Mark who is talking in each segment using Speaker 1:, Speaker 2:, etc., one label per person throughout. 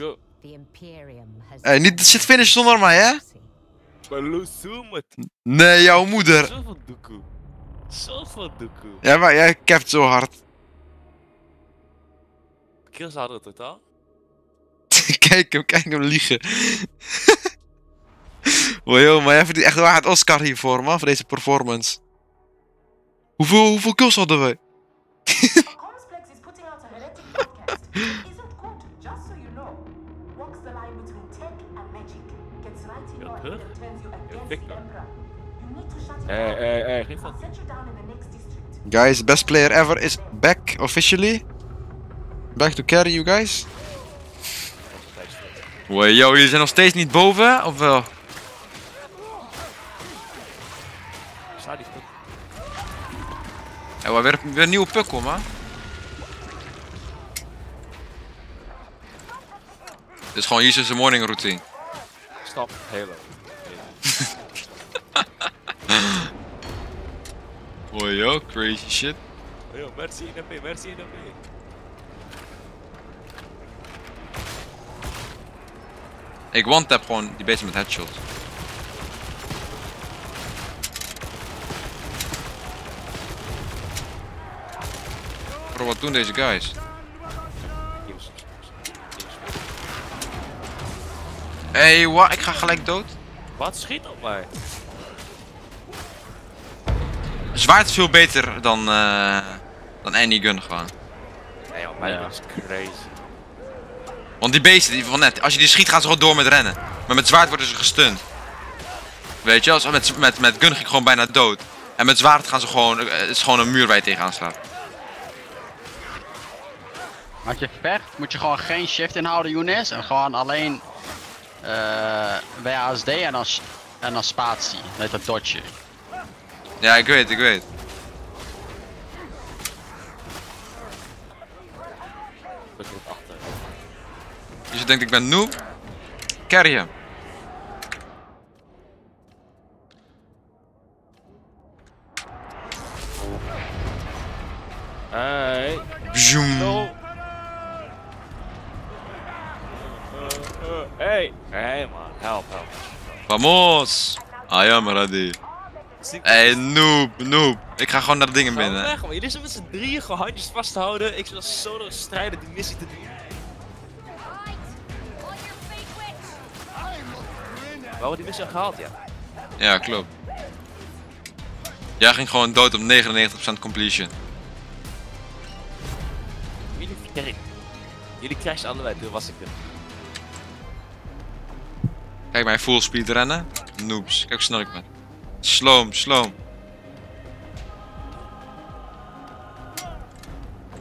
Speaker 1: go.
Speaker 2: Hey, niet de shit finish zonder mij, hè? Nee, jouw moeder.
Speaker 1: Zoveel doekoe. Zoveel doekoe.
Speaker 2: Ja, maar jij capt zo hard.
Speaker 1: Kills hadden we totaal.
Speaker 2: kijk hem, kijk hem liegen. joh, maar jij verdient echt waar het Oscar hiervoor, man, voor deze performance. Hoeveel, hoeveel kills hadden wij?
Speaker 1: Victor. Geen van.
Speaker 3: the next district.
Speaker 2: Guys, best player ever is back officially. Back to carry you guys. Wow, yo, jullie zijn nog steeds niet boven, of wel? Ja, weer, weer een nieuwe pukkel, man. Dit is gewoon Jesus' morning routine.
Speaker 1: Stap, Halo.
Speaker 2: Wow, yo, crazy shit.
Speaker 1: Yo, merci NP, merci NP.
Speaker 2: Ik one-tap gewoon die beesten met headshot. Bro, wat doen deze guys? Hé, hey, wat? Ik ga gelijk dood.
Speaker 1: Wat schiet op mij?
Speaker 2: Zwaard is veel beter dan, eh dan any gun gewoon.
Speaker 1: Nee, joh, mijn
Speaker 4: Ja.
Speaker 1: gun is crazy.
Speaker 2: Want die beesten die van net, als je die schiet gaan ze gewoon door met rennen. Maar met zwaard worden ze gestunt. Weet je, als, met, met, met gun ging ik gewoon bijna dood. En met zwaard gaan ze gewoon, eh, het is gewoon een muur waar je tegenaan slaat.
Speaker 4: Als je vecht, moet je gewoon geen shift inhouden, Younes. En gewoon alleen eh WASD en dan, en dan spatie. Dat heet dat dodge.
Speaker 2: Ja, ik weet, ik weet.
Speaker 1: Ik op achter.
Speaker 2: Dus je denkt ik ben noob? Carry hem.
Speaker 1: Hey.
Speaker 2: Bzoem.
Speaker 1: No. Hey. Hey man, help, help.
Speaker 2: Vamos! I am ready. Hey, noob, noob. Ik ga gewoon naar de dingen binnen.
Speaker 1: weg man, jullie zijn met z'n drieën gewoon handjes vasthouden. Ik zit als solo strijden die missie te doen. Hebben die missie al gehaald, ja.
Speaker 2: Ja, klopt. Jij ging gewoon dood op 99% completion.
Speaker 1: Jullie verkerk. Jullie crashen allebei, toen was ik er.
Speaker 2: Kijk mij full speed rennen. Noobs. Kijk hoe snel ik ben. Sloom, sloom.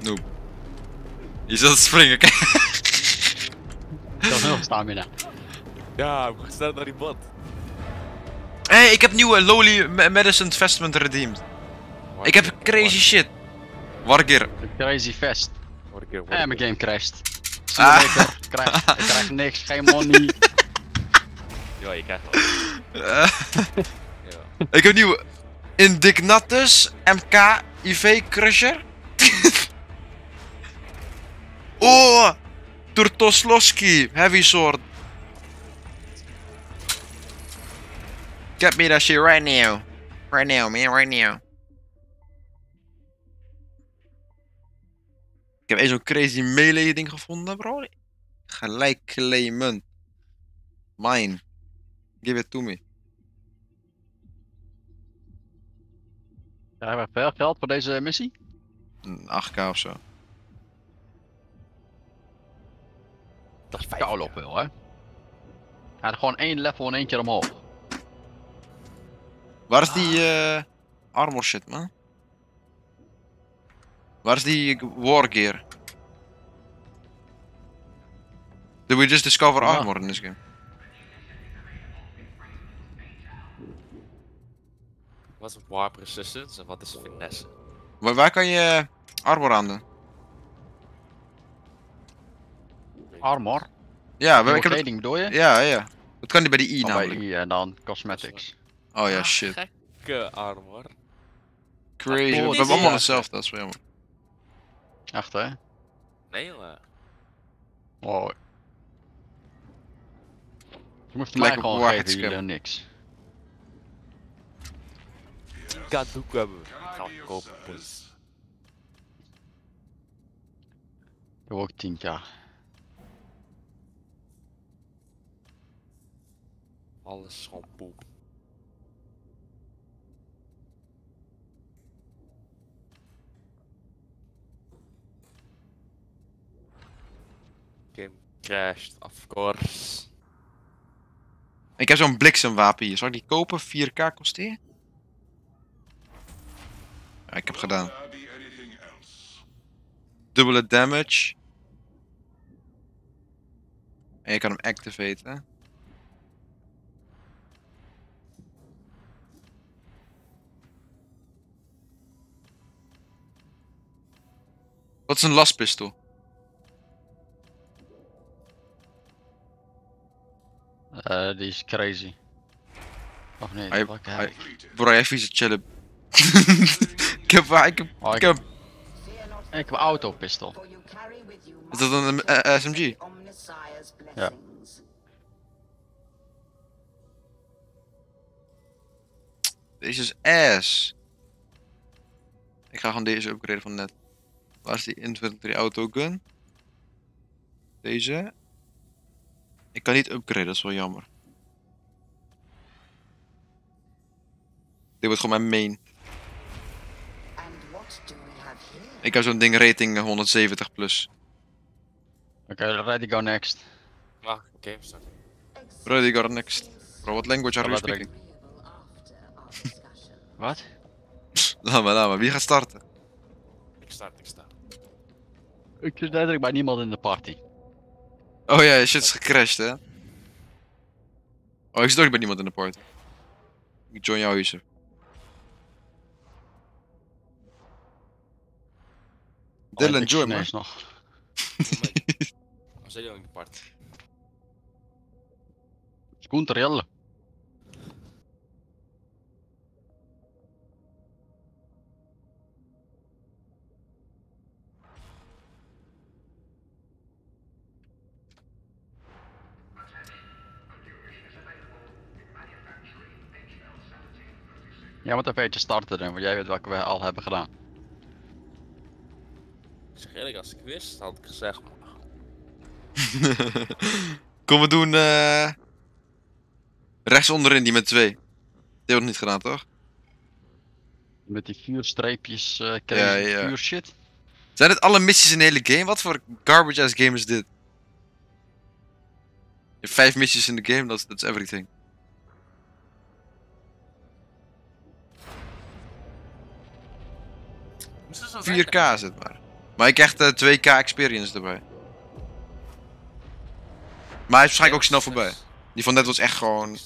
Speaker 2: Noob. Je zult springen, kijk.
Speaker 4: Dat is heel stamina.
Speaker 1: Ja, ik moet snel naar die bot.
Speaker 2: Hé, hey, ik heb nieuwe Lowly Me- Medicine Vestment redeemed. Ik heb crazy shit. Wargear.
Speaker 4: Crazy vest.
Speaker 1: Word ik er, word
Speaker 4: En mijn game crasht. Zie je
Speaker 2: Ah.
Speaker 4: Ik krijg, ik krijg niks, geen money.
Speaker 1: Ja, je krijgt wel.
Speaker 2: Ik heb nieuwe Indignatus MK IV Crusher. oh! Turtosloski Heavy Sword. Get me that shit right now. Right now, man, right now. Ik heb eens zo'n crazy melee ding gevonden, bro. Gelijk claimen. Mine. Give it to me.
Speaker 4: Krijgen we veel geld voor deze missie?
Speaker 2: Een 8k of zo.
Speaker 1: Dat is.
Speaker 4: Koude op wel, hè? Hij had gewoon één level en één keer omhoog.
Speaker 2: Waar is die eh armor shit, man? Waar is die wargear? Did we just discover
Speaker 4: Ja.
Speaker 2: armor in this game?
Speaker 1: Wat is warp resistance en wat is finesse?
Speaker 2: Waar, waar kan je armor aan doen?
Speaker 4: Armor.
Speaker 2: Ja, we, ik heb het,
Speaker 4: kleding bedoel je?
Speaker 2: ja, ja. Dat kan die bij die I
Speaker 4: Oh, bij
Speaker 2: namelijk.
Speaker 4: I en dan cosmetics.
Speaker 2: Oh ja, shit.
Speaker 1: Gekke armor.
Speaker 2: Crazy. We hebben allemaal hetzelfde, dat is wel jammer.
Speaker 4: Echt hè?
Speaker 1: Nee jongen.
Speaker 4: Oh. Je moet mij gewoon geven, niks.
Speaker 1: 10k doek hebben we. Gaan we kopen, boys.
Speaker 4: Ik heb ook 10k.
Speaker 1: Alles gewoon poep. Game crashed, of course.
Speaker 2: Ik heb zo'n bliksemwapen hier. Zal ik die kopen? 4k kost die? Ja, ik heb gedaan. Dubbele damage. En je kan hem activaten. Wat is een laspistool?
Speaker 4: Eh, die is crazy. Of niet?
Speaker 2: Hij- hij-? Bro, jij vieze chillen. ik heb, ik heb,
Speaker 4: Oh,
Speaker 2: ik
Speaker 4: ik,
Speaker 2: heb,
Speaker 4: ik heb een autopistol.
Speaker 2: is dat een eh, SMG?
Speaker 4: Ja.
Speaker 2: Deze is ass. Ik ga gewoon deze upgraden van net. Waar is die infantry autogun? Deze. Ik kan niet upgraden, dat is wel jammer. Dit wordt gewoon mijn main. Ik heb zo'n ding rating eh, 170 plus.
Speaker 4: Oké, ready go next.
Speaker 1: Ah, game start.
Speaker 2: Ready, got next. Bro, what language are you speaking?
Speaker 4: Wat?
Speaker 2: Laat maar, laat maar. Wie gaat starten?
Speaker 1: Ik start, ik start.
Speaker 4: Ik zit letterlijk bij niemand in de party.
Speaker 2: Oh ja, je shit is gecrashed, hè? Oh, ik zit ook bij niemand in de party. Ik join jou, Yusuf. Dylan, join me.
Speaker 4: Chinees nog.
Speaker 1: In de part?
Speaker 4: Scooter, jelle. Jij moet een beetje starten want jij weet welke we al hebben gedaan.
Speaker 1: Zeg eerlijk, als ik wist, had ik gezegd. maar-
Speaker 2: Kom, we doen eh rechts onderin die met twee. Die hebben we nog niet gedaan, toch?
Speaker 4: Met die vuurstreepjes, eh crazy
Speaker 2: Ja, ja.
Speaker 4: vuur shit.
Speaker 2: Zijn dit alle missies in de hele game? Wat voor garbage ass game is dit? Je hebt vijf missies in de game, dat is everything.
Speaker 1: Moest er zo
Speaker 2: 4k is het maar. Maar ik krijg de 2k experience erbij. Maar hij is waarschijnlijk ook snel voorbij. Die van net was echt gewoon...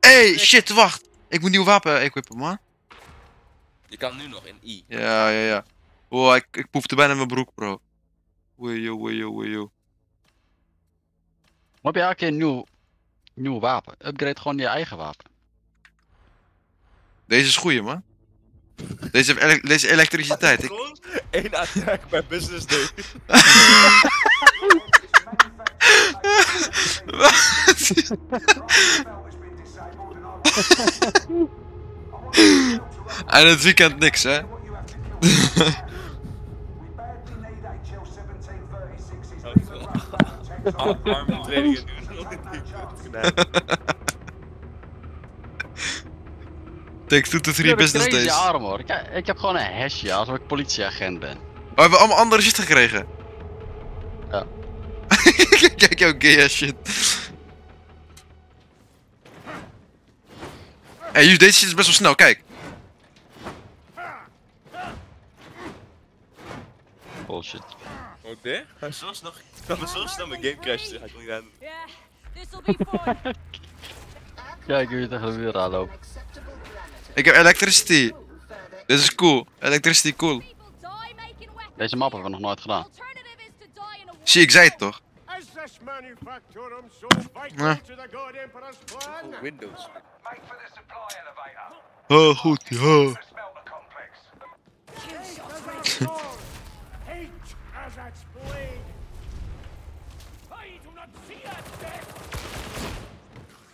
Speaker 2: Hey, shit, wacht! Ik moet nieuw wapen equippen, man.
Speaker 1: Je kan nu nog in I.
Speaker 2: Ja, ja, ja. Oh, ik, ik poefde bijna mijn broek, bro. Weyo, weyo, weyo.
Speaker 4: Maar heb je elke keer een nieuw, nieuw wapen? Upgrade gewoon je eigen wapen.
Speaker 2: Deze is goeie, man. Deze deze elektriciteit. Ik...
Speaker 1: Één attack bij business day.
Speaker 2: en het weekend niks, hè?
Speaker 1: Arme trainingen doen.
Speaker 2: Takes two to three
Speaker 4: Ik heb
Speaker 2: business days. Oh,
Speaker 4: armor. Ik, ik heb gewoon een hesje alsof ik politieagent ben.
Speaker 2: we hebben allemaal andere shit gekregen.
Speaker 4: Ja.
Speaker 2: Kijk jouw gay ass shit. Hé, hey, deze shit is best wel snel, kijk.
Speaker 4: Bullshit.
Speaker 1: Oh, dit? Hij is zo snel. Zo snel mijn game crashte. Ga ik niet aan.
Speaker 5: Fun.
Speaker 4: Kijk hoe je tegen de muur aanloopt.
Speaker 2: Ik heb electricity. Dit is cool. Electricity cool.
Speaker 4: Deze map hebben we nog nooit gedaan.
Speaker 2: Zie, ik zei het toch? Ja.
Speaker 1: Oh, Windows.
Speaker 2: Oh, goed, ja.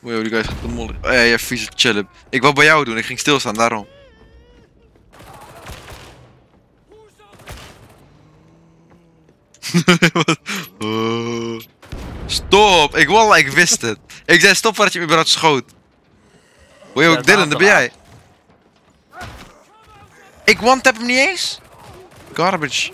Speaker 2: Wow, die guy is de mollen. Oh ja, ja, vieze chillip. Ik wou bij jou doen, ik ging stilstaan, daarom. Oh. Stop! Ik wou, ik wist het. Ik zei stop voordat je me überhaupt schoot. Wow,
Speaker 4: Ja,
Speaker 2: Dylan, dat ben jij. Ik one-tap hem niet eens? Garbage.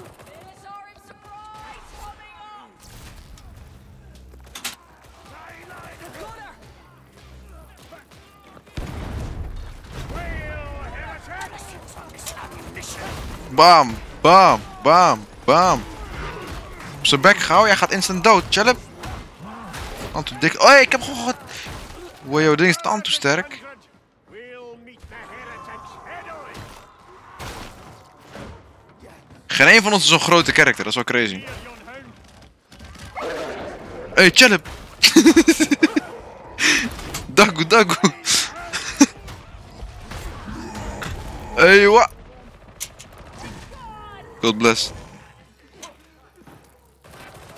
Speaker 2: Bam, bam, bam, bam. Op zijn bek gauw, jij gaat instant dood, chill up. Tand toe dik. Oh, ik heb gewoon gehoord. Wow, ding is tand toe sterk. Geen een van ons is zo'n grote karakter, dat is wel crazy. Hey, chill up. Dagu, dagu. hey, wa. God bless.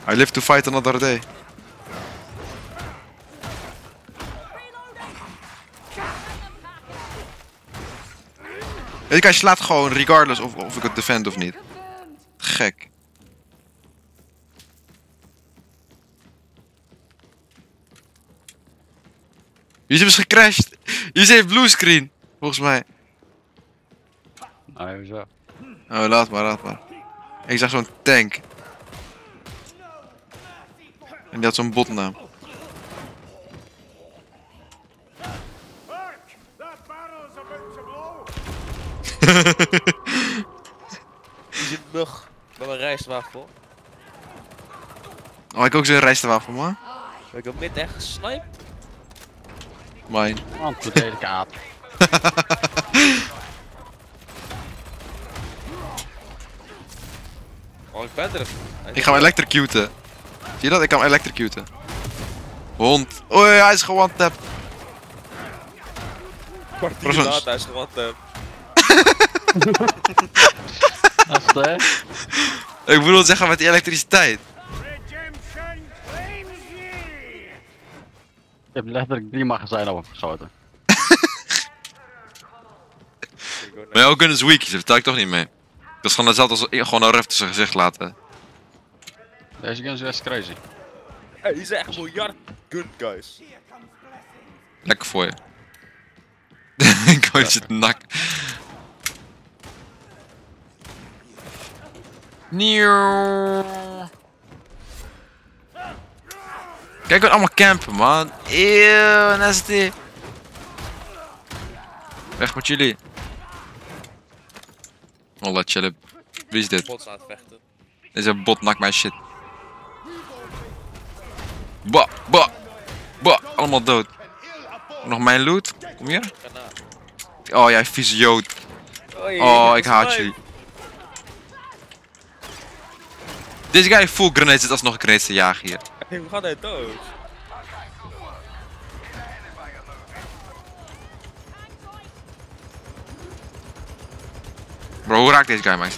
Speaker 2: I live to fight another day. Deze guy slaat gewoon regardless of, of ik het defend of niet. Gek. Jullie is gecrashed. Jullie heeft bluescreen. Volgens mij.
Speaker 4: Nou, zo.
Speaker 2: Oh, laat maar, laat maar. Ik zag zo'n tank. En die had zo'n botnaam.
Speaker 1: Die zit mug. Met mijn rijstwafel.
Speaker 2: Oh, ik ook zo'n rijstwafel, man.
Speaker 1: Ben ik op mid echt gesniped?
Speaker 2: Mine.
Speaker 4: Want de hele kaart.
Speaker 1: Oh, ik ben er. Hij
Speaker 2: Ik ga hem electrocuten. Zie je dat? Ik kan hem electrocuten. Hond. Oei, hij is gewoon tap.
Speaker 1: kwartier later, hij is gewoon eh,
Speaker 4: Dat is het, hè?
Speaker 2: Ik bedoel zeggen met die elektriciteit.
Speaker 4: Ik heb letterlijk drie magazijnen overgeschoten.
Speaker 2: Maar jouw gun is weak, dat vertel ik toch niet mee. Dat is gewoon hetzelfde als gewoon een ref tussen zijn gezicht laten.
Speaker 4: Deze gun is best crazy.
Speaker 1: Hey, die zijn echt miljard gun guys.
Speaker 2: Lekker voor je. Ik gooi je het nak. Nieuw. Kijk wat allemaal campen, man. Eeuw, nasty. Weg met jullie. Holla, chill. Wie is dit? Deze bot nakt mijn shit. Ba, ba, ba. Allemaal dood. Nog mijn loot. Kom hier. Oh, jij vieze jood. Oh, ik haat jullie. Deze guy full grenades zit alsnog grenades te jagen hier.
Speaker 1: Hoe gaat hij dood?
Speaker 2: Bro, hoe raakt deze guy mij? Ik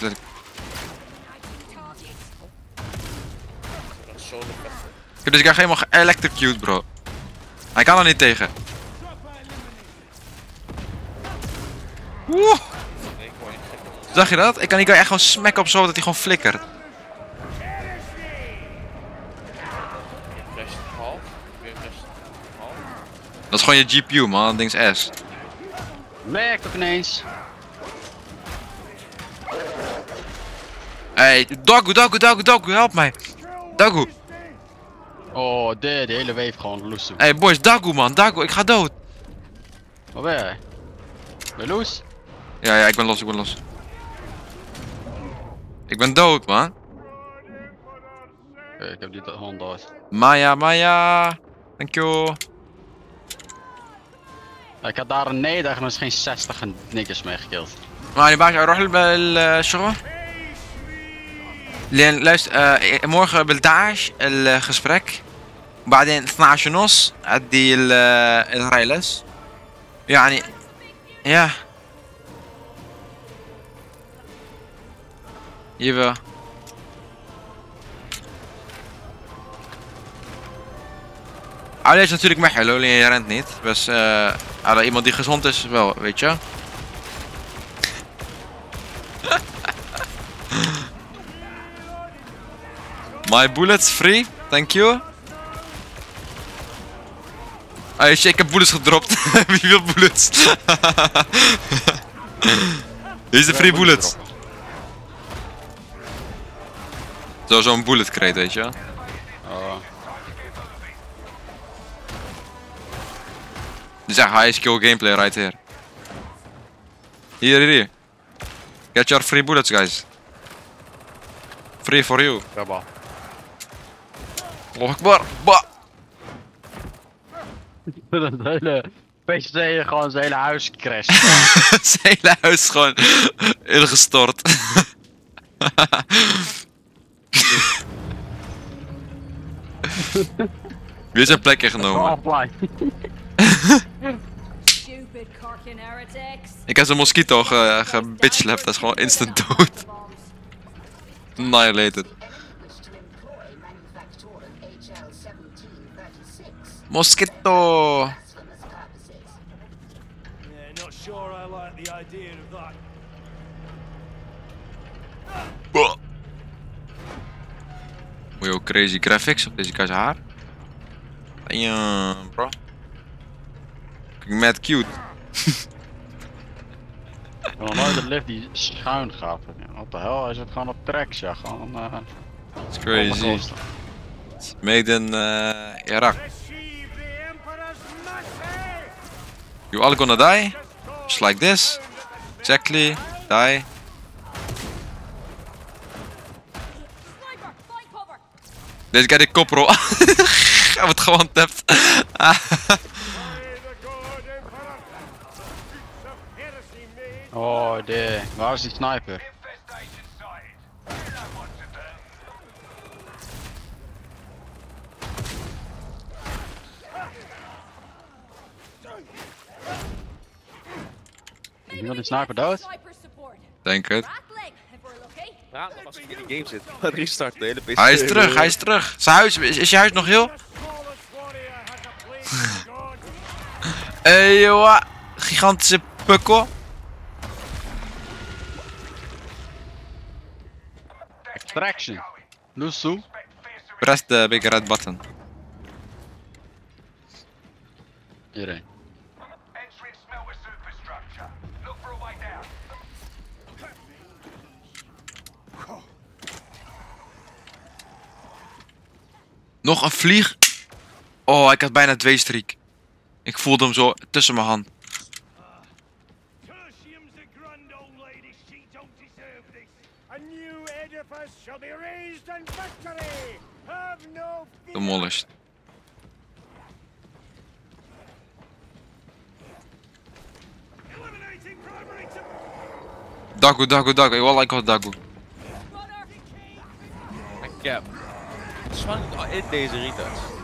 Speaker 2: heb deze guy helemaal geëlectrocute, bro. Hij kan er niet tegen. Woe, zag je dat? Ik kan die guy echt gewoon smacken op zo dat hij gewoon flikkert. Dat is gewoon je GPU, man. Dat ding is S.
Speaker 4: Werkt ook ineens.
Speaker 2: Hey, Dagu, Dagu, Dagu, Dagu, help mij. Dagu.
Speaker 4: Oh, de, de hele wave gewoon loes.
Speaker 2: Hey boys, Dagu man, Dagu, ik ga dood.
Speaker 4: Waar ben jij? Ben je loes?
Speaker 2: Ja, ja, ik ben los, ik ben los. Ik ben dood, man.
Speaker 4: Oké, ik heb die hond dood.
Speaker 2: Maya, Maya. Dankjewel.
Speaker 4: Ik had daar een neder en er is geen 60 niggers mee gekild.
Speaker 2: ما انا باش اروح بالشغل لان luister آه، morgen بالداعش الgesprek وبعدين 12 ونص عندي ال- الريلس يعني يا يبا Ali is natuurlijk weg, hè, Loli, en je rent niet. Dus eh alle- iemand die gezond is, wel, weet je. My bullets free, thank you. Hey, shit, ik heb bullets gedropt. Wie wil bullets? Hier is de free bullets. Zo, zo'n bullet crate, weet je.
Speaker 4: Oh.
Speaker 2: Dit is echt high skill gameplay right here. Hier, hier, hier. Get your free bullets, guys. Free for you.
Speaker 4: Rabba.
Speaker 2: Allahu Akbar. Ba.
Speaker 4: Dat hele PC gewoon zijn hele huis crasht.
Speaker 2: Zijn hele huis gewoon ingestort. Wie heeft zijn plek ingenomen?
Speaker 4: Offline.
Speaker 5: Stupid Karkin heretics.
Speaker 2: Ik heb zijn mosquito ge gebitchlapped, dat is gewoon instant dood. Annihilated. Mosquito!
Speaker 6: Yeah, not sure I like the idea of that.
Speaker 2: Bah. Moet je ook crazy graphics op deze guy's haar? Damn, bro. Mad cute.
Speaker 4: Ik heb nog nooit een lift die schuin gaat. Wat de hel, hij zit gewoon op tracks, ja. Gewoon eh
Speaker 2: It's crazy. Made in uh, Iraq. You all gonna die? Just like this. Exactly. Die. Deze guy die koprol. Hij wordt gewoon tapped.
Speaker 4: Oh, de. Waar is die sniper?
Speaker 7: Infestation sighted. You know what to do.
Speaker 4: Is iemand die sniper dood?
Speaker 2: Denk het.
Speaker 1: Ja, als ik in die game zit. Restart de hele PC.
Speaker 2: Hij is terug, hij is terug. Zijn huis, is, is je huis nog heel?
Speaker 6: flawless warrior has a place with God.
Speaker 2: Hey, joh. Gigantische pukkel.
Speaker 4: Extraction. Lusu.
Speaker 2: Press the big red button.
Speaker 4: Iedereen.
Speaker 7: Entering smelter superstructure. Look for a way down.
Speaker 2: Nog een vlieg. Oh, ik had bijna twee streak. Ik voelde hem zo tussen mijn hand. Demolished. Dagu, Dagu, Dagu. Wallah, ik had Dagu.
Speaker 5: Runner,
Speaker 1: Een al in deze
Speaker 5: beauty.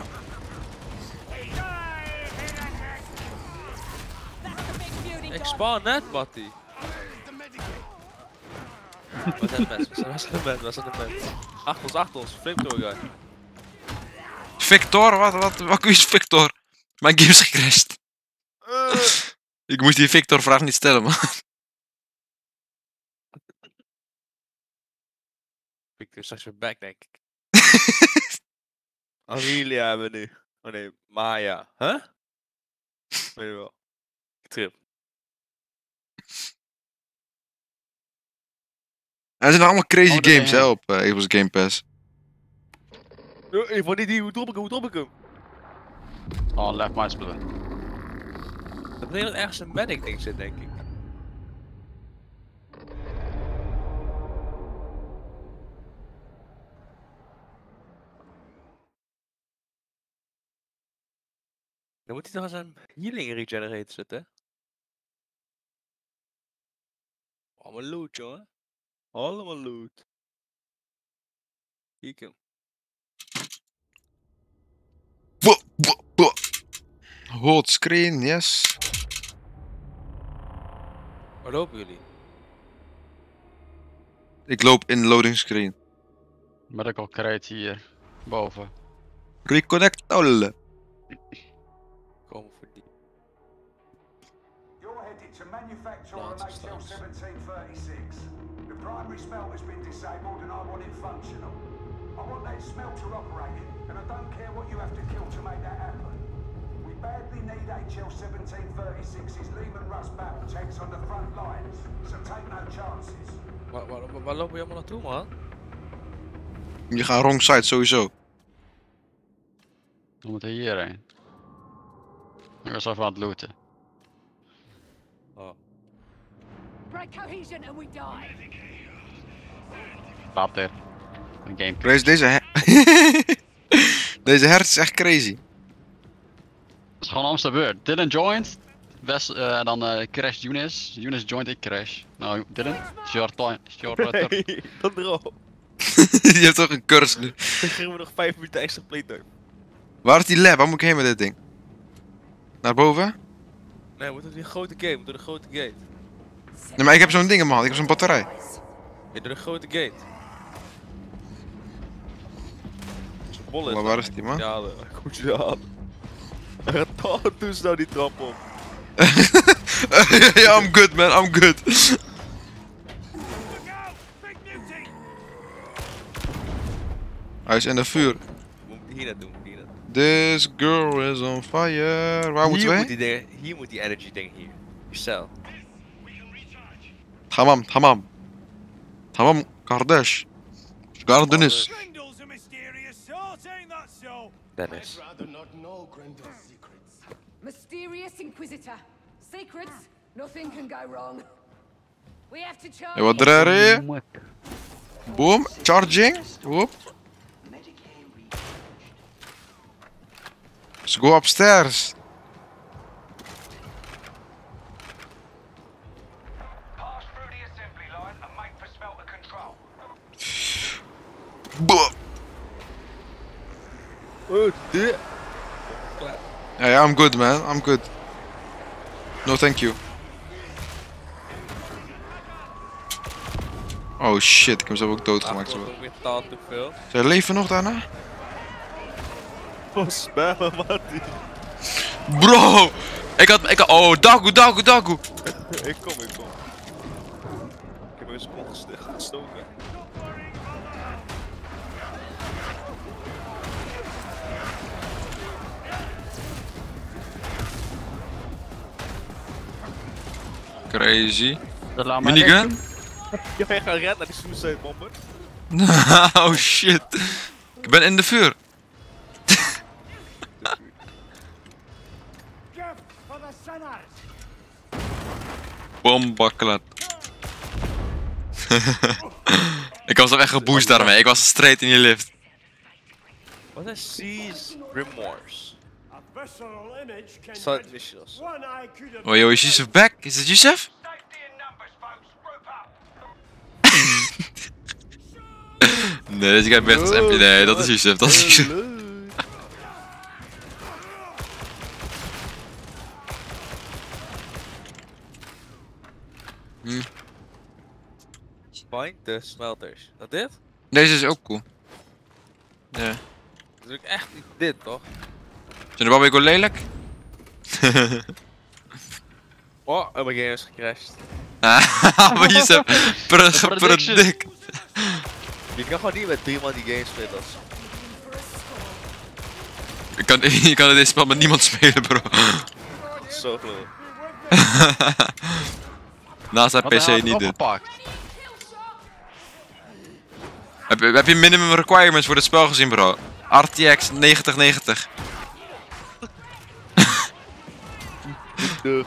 Speaker 1: Ik spawn net, Matty. Wat zijn mensen? Wat zijn mensen? Wat zijn de mensen? Achter ons, achter ons. Flamethrower guy.
Speaker 2: Victor? Wat, wat, wat is Victor? Mijn game is gecrashed. Ik moest die Victor vraag niet stellen, man.
Speaker 1: Dus straks weer back, denk ik. Amelia hebben we nu. Oh nee, Maya. Huh? Weet je wel. Trip.
Speaker 2: Er zijn allemaal crazy
Speaker 4: Oh,
Speaker 2: games, hè,
Speaker 4: je.
Speaker 2: op eh, Xbox Game Pass.
Speaker 1: Ik vond niet die, hoe drop ik hem, hoe drop ik hem?
Speaker 4: Oh, left my split.
Speaker 1: Dat betekent dat ergens een medic ding zit, denk ik. Dan moet hij nog eens een healing regenerator zitten. Allemaal loot, jongen. Allemaal loot.
Speaker 2: Wo- wo- Hot screen, yes.
Speaker 1: Waar lopen jullie?
Speaker 2: Ik loop in loading screen.
Speaker 4: Medical crate hier. Boven.
Speaker 2: Reconnect all.
Speaker 8: Primary smelter's been disabled and I want it functional. I want that smelter operating and I don't care what you have to kill to make that happen. We badly need HL 1736's Lehman Russ battle tanks on the front lines, so take no chances.
Speaker 1: Waar, waar, waar, waar lopen we helemaal naartoe, man?
Speaker 2: Je gaat wrong side sowieso.
Speaker 4: We moeten hierheen. Ik was even aan het looten.
Speaker 5: Break cohesion and we die.
Speaker 4: Er. Een game.
Speaker 2: Deze, deze, her- deze hertz is echt crazy.
Speaker 4: Het is gewoon Amsterdam beurt. Dylan joined. West, eh, en dan eh crashed Younes. Younes joined, ik crash. Nou, Dylan, your time. Uh.
Speaker 1: Nee, dat erop.
Speaker 2: Je hebt toch een curse nu.
Speaker 1: Dan geven we nog 5 minuten extra playtime.
Speaker 2: Waar is die lab? Waar moet ik heen met dit ding? Naar boven?
Speaker 1: Nee, we moeten die grote gate, we moeten door de grote gate.
Speaker 2: Nee, maar ik heb zo'n ding in mijn hand. Ik heb zo'n batterij.
Speaker 1: Door de grote gate. Zo'n bullet.
Speaker 2: Maar waar is die, man?
Speaker 1: Ja, de- ik moet je aan. Hij gaat toch, doe snel die trap op.
Speaker 2: ja, I'm good man, I'm good. Hij is in de vuur.
Speaker 1: We moeten hier naartoe, hier naartoe.
Speaker 2: This girl is on fire. Waar moeten
Speaker 1: hier
Speaker 2: we
Speaker 1: moet hier moet die energy ding hier. Je Dennis.
Speaker 6: rather not know Grendel's secrets.
Speaker 5: Mysterious Inquisitor. Secrets. Nothing can go wrong. We have to charge.
Speaker 2: Wat draaien? Boom, charging. Whoop. Let's go upstairs.
Speaker 1: Oh.
Speaker 2: Ja, ja, I'm good man, I'm good. No, thank you. Oh shit, ik heb mezelf ook doodgemaakt. Zo. Zij leven nog daarna?
Speaker 1: Oh, spellen, man. die-
Speaker 2: Bro! Ik had, ik had, oh, Dagu, Dagu, Dagu!
Speaker 1: ik kom, ik kom. Ik heb kont gest- gestoken.
Speaker 2: Crazy. Minigun?
Speaker 1: Ja, jij gaat redden naar die suicide bomber.
Speaker 2: oh shit. Ik ben in de vuur. Bombakkelat. ik was echt geboost daarmee. Ik was straight in die lift.
Speaker 1: Wat zijn Seas Grimoires?
Speaker 6: Could have
Speaker 2: Oh yo, is Yusuf back? Is het Yusuf? Nee, deze guy heeft echt MP. Nee, dat is Yusuf. Dat is Yusuf.
Speaker 1: Find the smelters. Dat dit?
Speaker 2: Deze is ook cool. Ja.
Speaker 1: Dat is ook echt niet dit, toch?
Speaker 2: Zijn de Babeko lelijk?
Speaker 1: Oh, oh mijn game is gecrashed.
Speaker 2: maar Yusuf, per,
Speaker 4: Prediction.
Speaker 2: predict.
Speaker 1: Je kan gewoon niet met drie man die game spelen.
Speaker 2: Je kan, je kan deze spel met niemand spelen, bro.
Speaker 1: Zo geloof.
Speaker 2: Naast haar PC niet dit. Heb, je- heb je minimum requirements voor dit spel gezien, bro? RTX 9090.
Speaker 1: de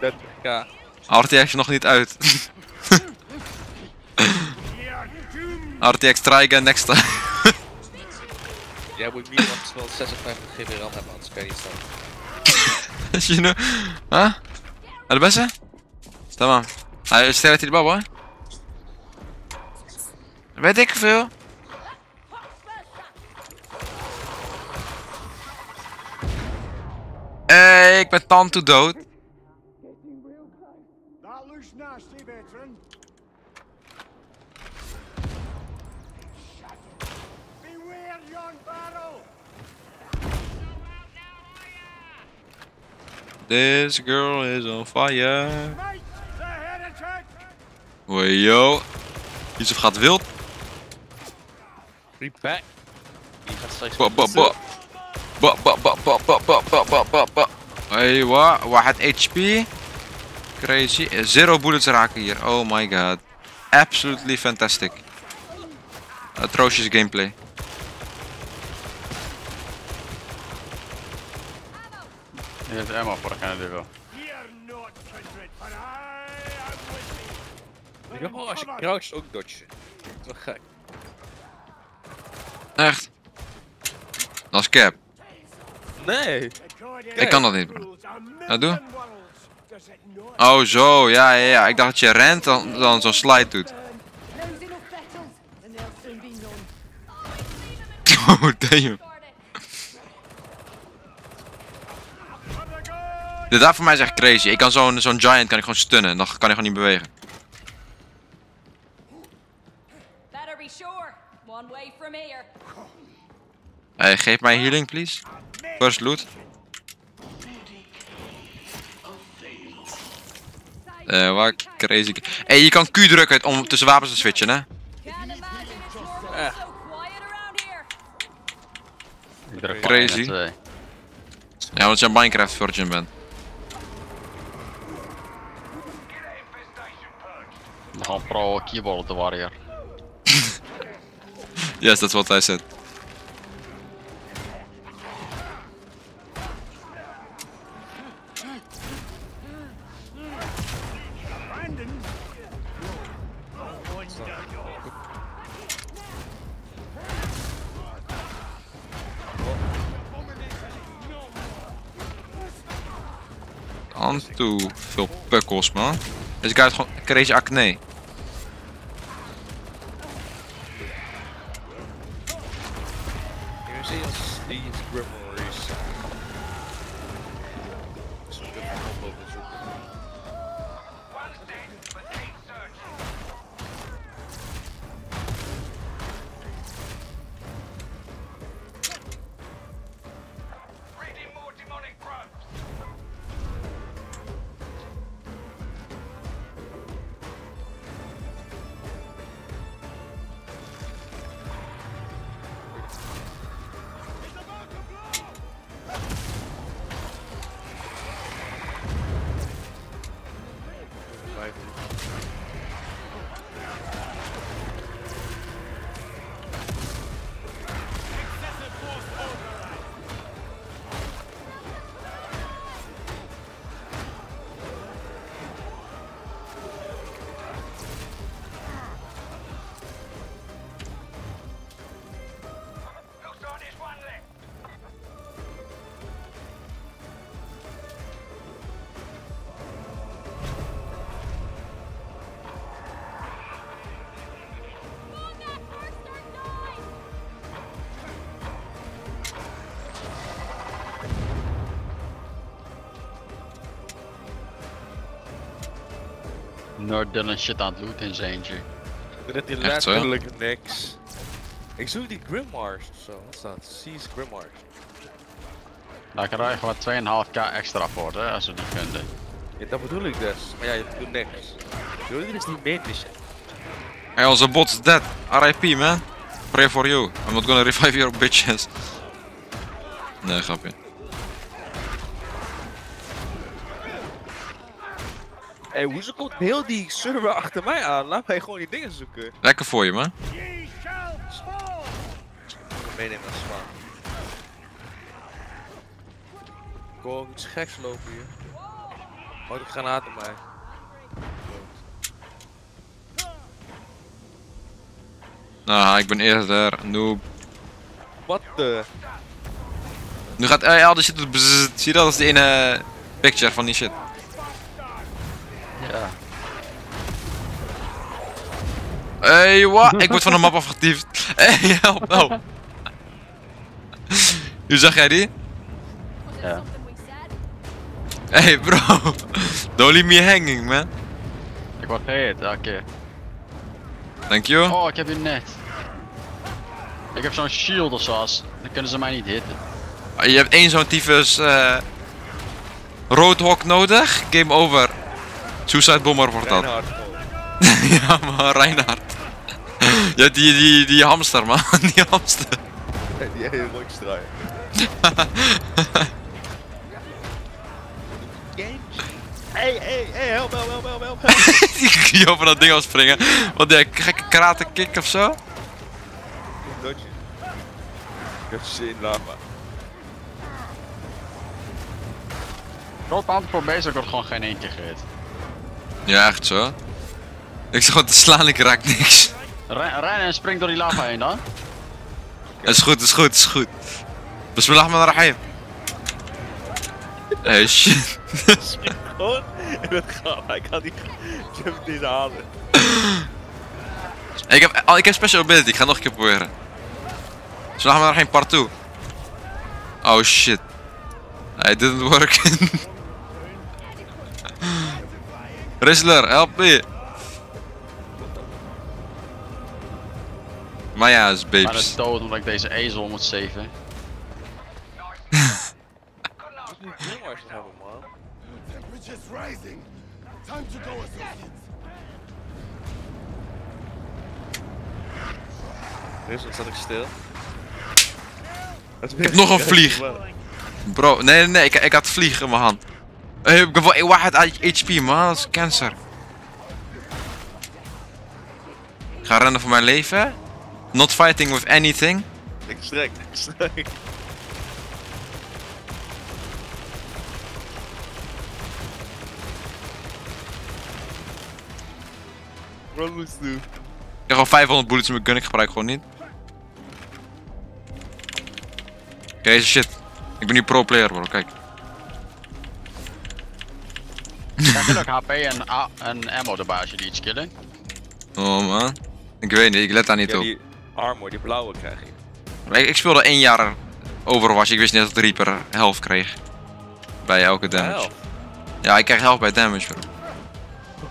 Speaker 1: 30k.
Speaker 2: RTX nog niet uit. RTX try again next time.
Speaker 1: Jij moet minimaal wel 56 GB RAM hebben, anders kan je niet staan.
Speaker 2: Je nu? Huh? De beste? Tamam. Hij stelt hier de baba. Weet ik veel. Ik ben tante dood. This girl is on fire. Hoi yo. Yusuf gaat wild.
Speaker 1: Free back. Die gaat straks
Speaker 2: ba ba. Ba ba ba ba ba ba ba ba ba ba. ايوه واحد اتش بي crazy zero bullets raken hier oh my god absolutely fantastic atrocious gameplay
Speaker 4: Hier is ammo voor, ik kan dit wel.
Speaker 6: Fear not, kindred, for I am with thee.
Speaker 1: Je kan als je croucht ook dodgen. Dat is wel gek.
Speaker 2: echt dat is cap
Speaker 1: Nee.
Speaker 2: Ik kan dat niet, bro. Nou, doe. oh zo ja ja ja ik dacht dat je rent dan, dan zo'n slide doet oh damn Dit daar voor mij is echt crazy. Ik kan zo'n zo'n giant kan ik gewoon stunnen. Dan kan hij gewoon niet bewegen. Hey, geef mij healing, please. First loot. Eh, waar crazy. Hey, je kan Q drukken om tussen wapens te switchen, hè?
Speaker 4: Druk
Speaker 2: Crazy. Ja, omdat je een Minecraft virgin bent.
Speaker 4: Gewoon pro keyboard warrior.
Speaker 2: Yes, that's what I said. Toe. Veel pukkels, man. Deze guy heeft gewoon crazy acne.
Speaker 4: Dylan shit aan het looten in zijn eentje.
Speaker 1: Dat die letterlijk niks. Ik zoek die Grimoires of zo. Wat is dat? Seize Grimoires.
Speaker 4: Daar krijg je wat 2,5k extra voor, hè, als we die vinden.
Speaker 1: Ja, dat bedoel ik dus. Maar ja, je doet niks. Jullie is niet meer mission.
Speaker 2: Hey, onze bot is dead. RIP, man. Pray for you. I'm not gonna revive your bitches. Nee, grapje.
Speaker 1: Hé, hey, hoezo komt heel die server achter mij aan? Laat mij gewoon die dingen zoeken.
Speaker 2: Lekker voor je, man.
Speaker 6: Shall fall!
Speaker 1: Meenemen naar zwaar. Ik ook iets geks lopen hier. Oh, die granaat op mij.
Speaker 2: Nou, ik ben eerder. Noob.
Speaker 1: Wat de?
Speaker 2: Nu gaat al die shit. Zie je dat? Dat is de ene picture van die shit.
Speaker 4: Ja.
Speaker 2: Hey, wat? Ik word van de map afgetiefd. Hey, help, help. Hoe zag jij die?
Speaker 4: Ja.
Speaker 2: Hey, bro. Don't leave me hanging, man.
Speaker 4: Ik word gehit, elke keer.
Speaker 2: Thank you.
Speaker 4: Oh, ik heb je net. Ik heb zo'n shield of zoals. Dan kunnen ze mij niet hitten.
Speaker 2: Je hebt één zo'n tyfus. eh Roadhog nodig. Game over. Suicide Bomber wordt dat. Ja man, Reinhard. ja, die, die, die hamster man. die hamster.
Speaker 1: Die hele draaien. Hey, hey, hey, help, help, help, help, help.
Speaker 2: die kun over dat ding afspringen. Wat die gekke karate kick of zo.
Speaker 1: Dodge. Ik heb zin in lava.
Speaker 4: Groot aantal voor bezig wordt gewoon geen één keer gehit.
Speaker 2: Ja, echt zo. Ik zeg gewoon te slaan, ik raak niks.
Speaker 4: Ren, ren en spring door die lava heen dan.
Speaker 2: Het is goed, het is goed, het is goed. Bismillahirrahmanirrahim. Hey shit.
Speaker 1: Spring gewoon en het gaat. Hij kan. Ik heb het niet halen.
Speaker 2: Ik heb, oh, ik heb special ability, ik ga nog een keer proberen. Bismillahirrahmanirrahim part 2. Oh shit. It didn't work. Rizzler, help me. Maar ja, is
Speaker 4: Maar
Speaker 2: babes.
Speaker 4: het dood omdat ik deze ezel moet saven.
Speaker 1: Niet jongens hebben, man.
Speaker 6: Temperature's rising. Time to go, associates.
Speaker 1: Dus dan zat ik stil.
Speaker 2: heb nog een vlieg. Bro, nee, nee, nee, ik, ik had vliegen in mijn hand. Eh, Ik heb wel wacht HP man, dat is cancer. Ik ga rennen voor mijn leven. Not fighting with anything.
Speaker 1: Ik strek, ik strek. Wat moet je doen?
Speaker 2: Ik heb gewoon 500 bullets in mijn gun, ik gebruik gewoon niet. Kijk deze shit. Ik ben nu pro player bro, kijk.
Speaker 4: Krijg je ook HP en, A- en ammo erbij als je die iets killen?
Speaker 2: Oh man. Ik weet niet, ik let daar niet
Speaker 1: Ja,
Speaker 2: op.
Speaker 1: die armor, die blauwe krijg je.
Speaker 2: Ik, ik speelde één jaar Overwatch, ik wist niet dat de Reaper health kreeg. Bij elke damage.
Speaker 1: Help.
Speaker 2: Ja, ik krijg health bij damage bro.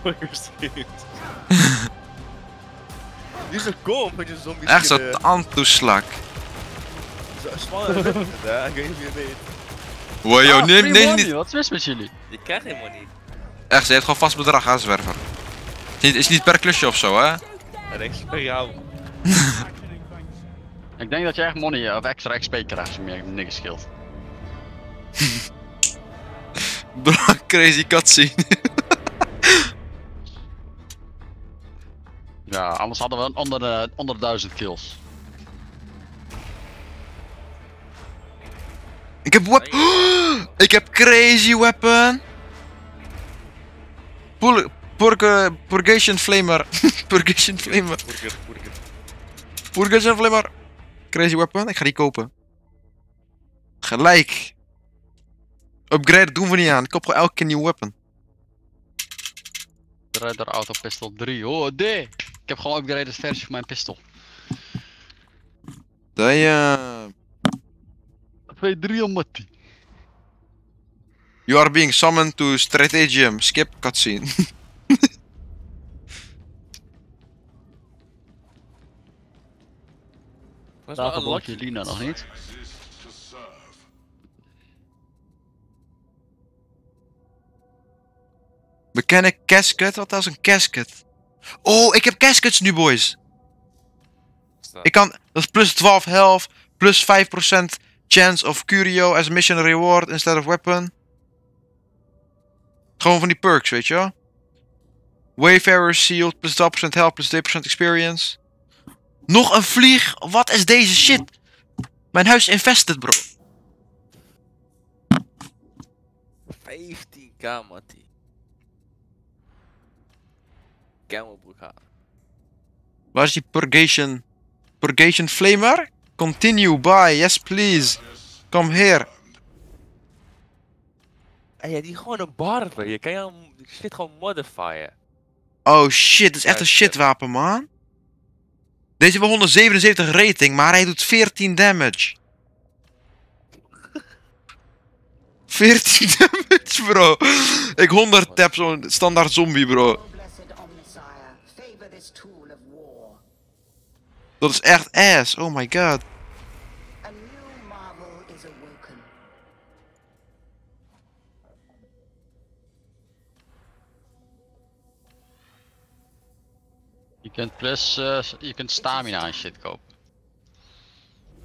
Speaker 1: Ik wist het niet. Die is een kom, met je zombies.
Speaker 2: Echt zo
Speaker 1: killen.
Speaker 2: tandtoeslak.
Speaker 1: Zo spannend. hè? Ik weet niet of je het weet.
Speaker 2: Wow, yo,
Speaker 4: Ah,
Speaker 2: neem, neem niet.
Speaker 4: Wat is mis met jullie?
Speaker 1: Je krijgt helemaal niet.
Speaker 2: Echt, ze heeft gewoon vast bedrag aan zwerver. Het is niet, is niet per klusje of zo, hè?
Speaker 1: En ik per jou.
Speaker 4: Ik denk dat je echt money eh, of extra XP krijgt als je meer niks scheelt.
Speaker 2: Bro, crazy cutscene.
Speaker 4: Ja, anders hadden we onder de, onder de 1000 kills.
Speaker 2: ik heb wep Ik heb crazy weapon. Pur Purge Purgation Flamer. Purgation Flamer. Purgation Flamer. Crazy weapon. Ik ga die kopen. Gelijk. Upgrade doen we niet aan. Ik koop gewoon elke keer een nieuw weapon.
Speaker 4: Redder Auto Pistol 3. Oh, D! Ik heb gewoon upgraded versie van mijn pistol.
Speaker 2: Damn.
Speaker 4: 2, 3 om Mattie.
Speaker 2: You are being summoned to Strategium. Skip cutscene.
Speaker 4: Daarvoor blokt je Lina nog niet.
Speaker 2: Mechanic casket? Wat is een casket? Oh, ik heb caskets nu, boys. Ik kan, dat is plus 12 health, plus 5% chance of curio as mission reward instead of weapon. Gewoon van die perks, weet je wel? Wayfarer Shield, plus 12% health, plus 2% experience. Nog een vlieg? Wat is deze shit? Mijn huis is infested, bro.
Speaker 1: 15k, Mattie. Camelbroek halen.
Speaker 2: Waar is die purgation? Purgation flamer? Continue, buy, yes please. Come here.
Speaker 1: En ja, die gewoon een barber. Je kan jou shit gewoon modifieren.
Speaker 2: Oh shit, dit is echt een
Speaker 1: Ja,
Speaker 2: shit wapen, man. Deze heeft wel 177 rating, maar hij doet 14 damage. 14 damage, bro. Ik 100 tap zo'n standaard zombie, bro. Dat is echt ass. Oh my god.
Speaker 4: Kunt plus, eh, je kunt stamina en shit kopen.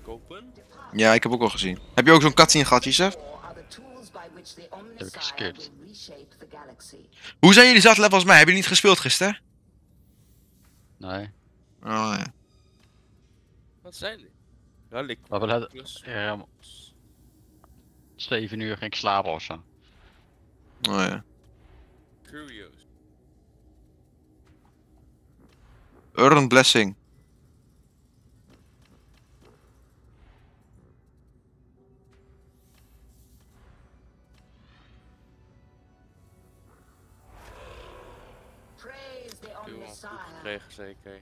Speaker 1: Kopen?
Speaker 2: Ja, ik heb ook al gezien. Heb je ook zo'n cutscene gehad,
Speaker 9: which the
Speaker 4: ik geskipt.
Speaker 2: Hoe zijn jullie zat level als mij? Hebben jullie niet gespeeld gisteren?
Speaker 4: Nee.
Speaker 2: Oh ja.
Speaker 1: Wat zijn die?
Speaker 4: We het-
Speaker 1: Plus.
Speaker 4: Ja, 7 uur ging ik slapen of zo.
Speaker 2: Oh ja.
Speaker 1: Curious.
Speaker 2: Earn Blessing.
Speaker 1: Zeker.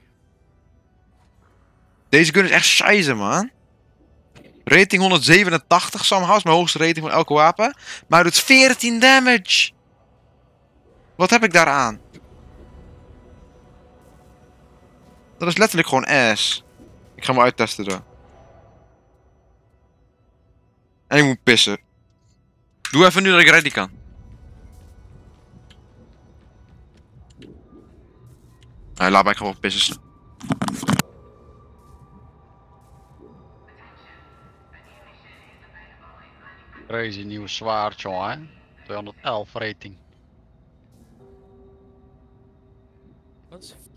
Speaker 2: Deze gun is echt scheiße, man. Rating 187 somehow, is mijn hoogste rating van elke wapen. Maar het doet 14 damage. Wat heb ik daaraan? Dat is letterlijk gewoon ass. Ik ga hem uittesten dan. En ik moet pissen. Doe even nu dat ik ready kan. Laat mij gewoon pissen.
Speaker 4: Crazy nieuw zwaard, jongen. 211 rating.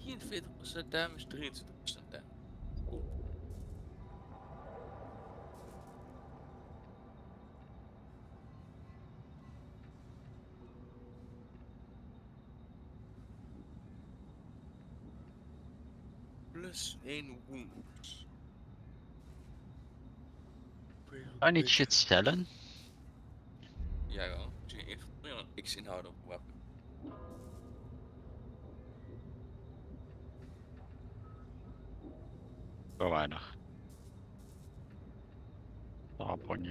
Speaker 1: 44% damage, 23% damage? Plus 1 wounds.
Speaker 4: Kan je niet shit stellen?
Speaker 1: Ja, wel. Even een X inhouden op wapen.
Speaker 4: Zo weinig. Stap on.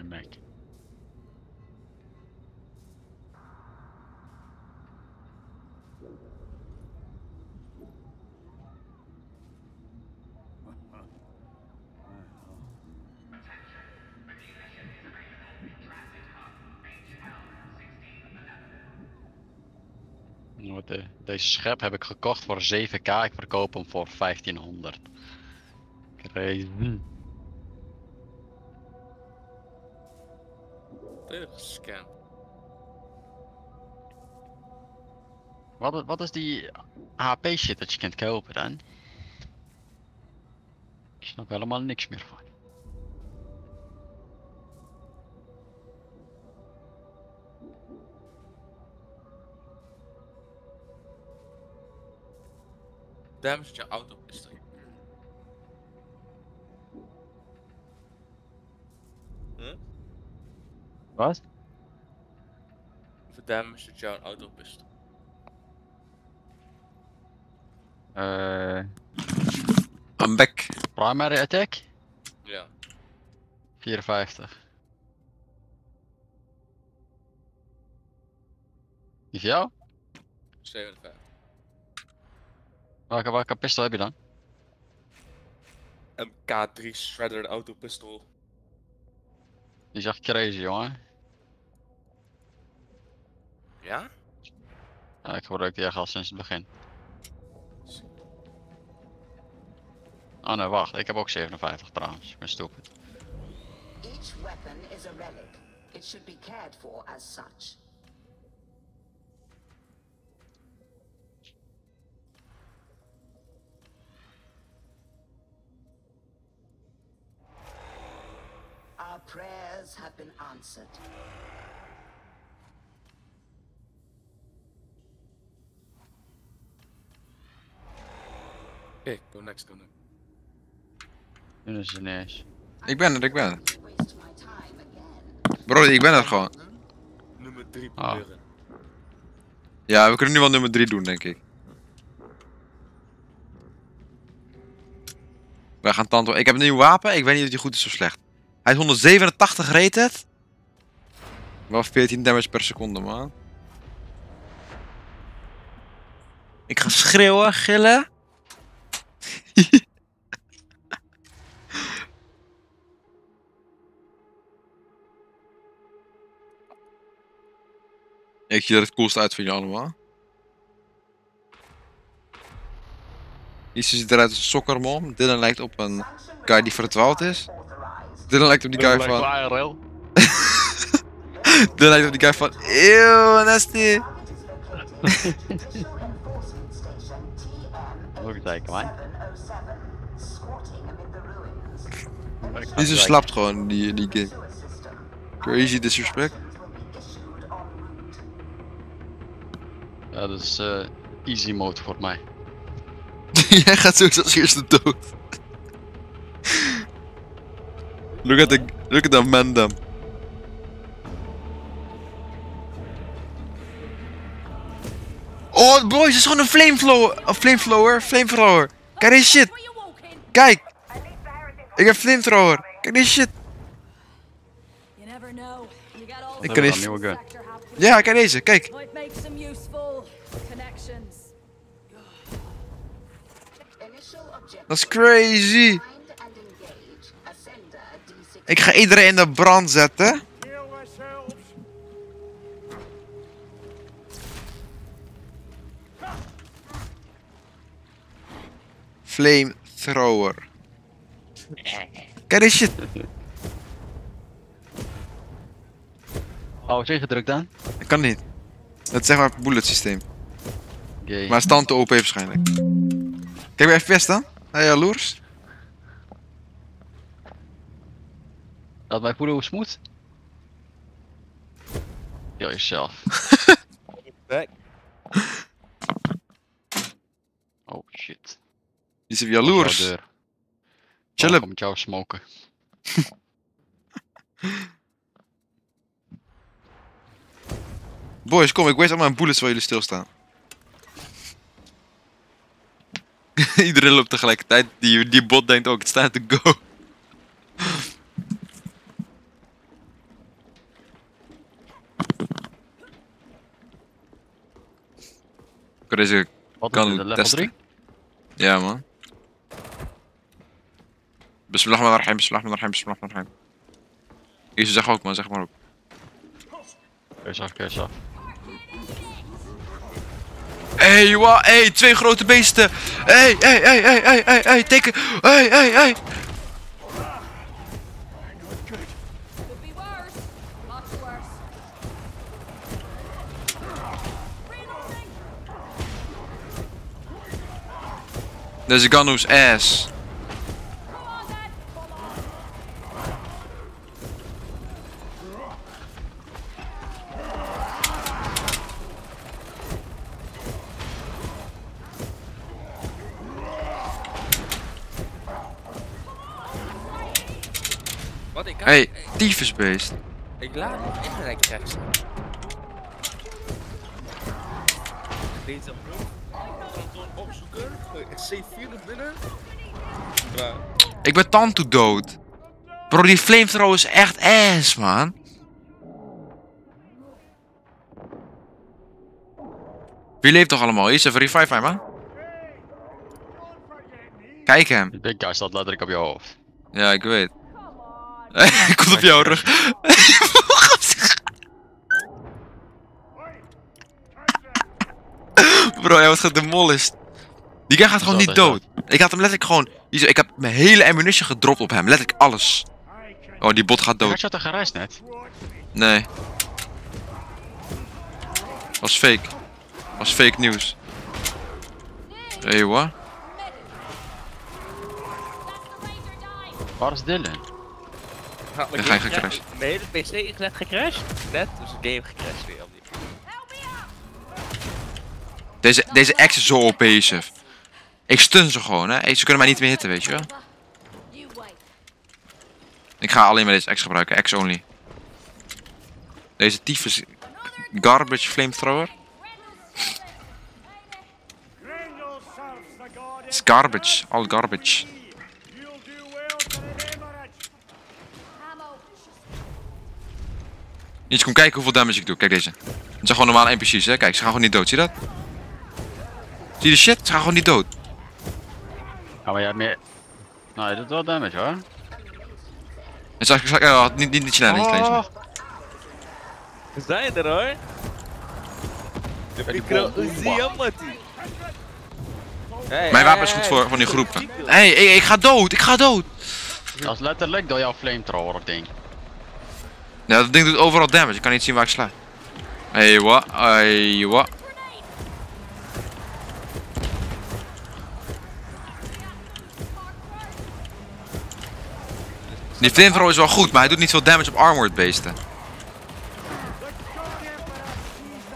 Speaker 4: Wat, eh, Deze schep heb ik gekocht voor 7k, ik verkoop hem voor 1500.
Speaker 1: Volledig gescand.
Speaker 4: Wat, wat is die HP shit dat je kunt kopen dan? Ik snap helemaal niks meer van.
Speaker 1: Damage je auto
Speaker 4: Wat?
Speaker 1: Hoeveel damage doet jouw auto pistol?
Speaker 4: Eh,
Speaker 2: I'm back.
Speaker 4: primary attack?
Speaker 1: Ja.
Speaker 4: 54. Die voor jou?
Speaker 1: 57.
Speaker 4: Welke, welke pistool heb je dan?
Speaker 1: MK3 Shredder auto pistol.
Speaker 4: Die is echt crazy jongen.
Speaker 1: Ja?
Speaker 4: Ja, ik gebruik die echt al sinds het begin. Oh nee, wacht. Ik heb ook 57 trouwens. Ik ben stupid.
Speaker 9: Each weapon is a relic. It should be cared for as such. Our prayers have been answered.
Speaker 1: Oké, go next, go next.
Speaker 4: Nu is niet eens.
Speaker 2: Ik ben er, ik ben er. Bro, ik ben er gewoon.
Speaker 1: Nummer 3
Speaker 4: Ah.
Speaker 1: proberen.
Speaker 2: Ja, we kunnen nu wel nummer 3 doen, denk ik. Wij gaan tante. Ik heb een nieuw wapen. Ik weet niet of die goed is of slecht. Hij is 187 rated. Wel 14 damage per seconde, man. Ik ga schreeuwen, gillen. Ik zie er het coolste uit van jullie allemaal. Isu ziet eruit als een sokkermom. Dylan lijkt op een guy die verdwaald is. Dylan lijkt op die guy van... Dylan lijkt op die guy van... Eeuw, nasty.
Speaker 4: Ook een teken, man.
Speaker 2: Isu slaapt gewoon in die, die game. Crazy disrespect.
Speaker 4: Ja, dat is eh, easy mode voor mij.
Speaker 2: Jij gaat sowieso als eerste dood. look at the look at the mandem. Oh boys, het is gewoon een flamethrower. Een flamethrower, flamethrower. Kijk deze shit. Kijk. Ik heb flamethrower. Kijk deze shit.
Speaker 5: You never know. You got all
Speaker 2: Ik kan deze.
Speaker 4: nieuwe gun.
Speaker 2: Ja, kijk deze. Kijk. Dat is crazy.
Speaker 9: Find and engage Ascender D6.
Speaker 2: Ik ga iedereen in de brand zetten. Flamethrower. Kijk deze shit.
Speaker 4: Oh, is ingedrukt dan?
Speaker 2: Dat kan niet. Dat is zeg maar het bullet systeem.
Speaker 4: Gay.
Speaker 2: Maar stand te OP waarschijnlijk. Kijk bij FPS dan. Hey, jaloers.
Speaker 4: Dat mij voelen hoe smooth? Kill jezelf.
Speaker 1: Back.
Speaker 4: Oh shit.
Speaker 2: Die is jaloers.
Speaker 4: Deur.
Speaker 2: Chill up.
Speaker 4: Kom met jou smoken.
Speaker 2: Boys, kom, ik waste al mijn bullets waar jullie stilstaan. Iedereen loopt tegelijkertijd. Die, die bot denkt ook, it's time to go. Ik kan deze
Speaker 4: Wat
Speaker 2: Kan testen.
Speaker 4: 3?
Speaker 2: Ja, man. Bismillahirrahmanirrahim, bismillahirrahmanirrahim, bismillahirrahmanirrahim. Jezus, zeg ook, man, zeg maar ook.
Speaker 4: Kees af, kees af.
Speaker 2: Hey, wa, hey, twee grote beesten. Hey, hey, hey, hey, hey, hey, hey, teken. Hey, hey, hey. There's a gun ass.
Speaker 1: Wat ik
Speaker 2: Hey, tyfusbeest.
Speaker 1: Ik laat nog recht rechts. Deze. Kanton opzoeken. C4 naar binnen.
Speaker 2: Ik ben tante dood. Bro, die flamethrower is echt ass, man. Wie leeft toch allemaal? Hier is even revive hem, man. Kijk hem.
Speaker 4: Die big guy staat letterlijk op je hoofd.
Speaker 2: Ja, ik weet. Komt op jouw rug. Bro, hij wordt gedemolished. Die guy gaat gewoon niet
Speaker 4: dat
Speaker 2: dood. Ik had hem letterlijk gewoon... Ik heb mijn hele ammunition gedropt op hem. Letterlijk alles. Oh, die bot gaat dood.
Speaker 4: zat er gereisd net.
Speaker 2: Nee. Was fake. Was fake nieuws. Hey, wat?
Speaker 4: Waar is Dylan?
Speaker 1: Gaat mijn
Speaker 2: Dan ga je
Speaker 1: game
Speaker 2: gecrashed.
Speaker 1: cra- Mijn hele PC is net gecrashed. Net, dus de game gecrashed weer.
Speaker 2: Deze, deze ex is zo OP. Ik stun ze gewoon, hè. Hey, Ze kunnen mij niet meer hitten, weet je wel. Ik ga alleen maar deze ex gebruiken. Ex only. Deze tyfus garbage flamethrower. It's garbage. All garbage.
Speaker 6: You'll do well to remember it.
Speaker 5: Ammo.
Speaker 2: Eens kom kijken hoeveel damage ik doe. Kijk deze. Het zijn gewoon normale NPC's, hè. Kijk, ze gaan gewoon niet dood. Zie je dat? Zie je de shit? Ze gaan gewoon niet dood.
Speaker 4: Ja, maar jij hebt meer... Nou, je doet wel damage hoor.
Speaker 2: En straks, straks- eh, niet, niet, niet snel, niet.
Speaker 4: Oh,
Speaker 1: We zijn er hoor. Micro Uzi, Mattie. Hey,
Speaker 2: Mijn wapen is goed voor, voor die groepen.
Speaker 1: hey,
Speaker 2: Hé, hey, hey, ik ga dood, ik ga dood!
Speaker 4: Dat is letterlijk door jouw flamethrower of ding.
Speaker 2: Ja, dat ding doet overal damage, ik kan niet zien waar ik sla. Hey, wat? Die flamethrower is wel goed, maar hij doet niet veel damage op armored beesten.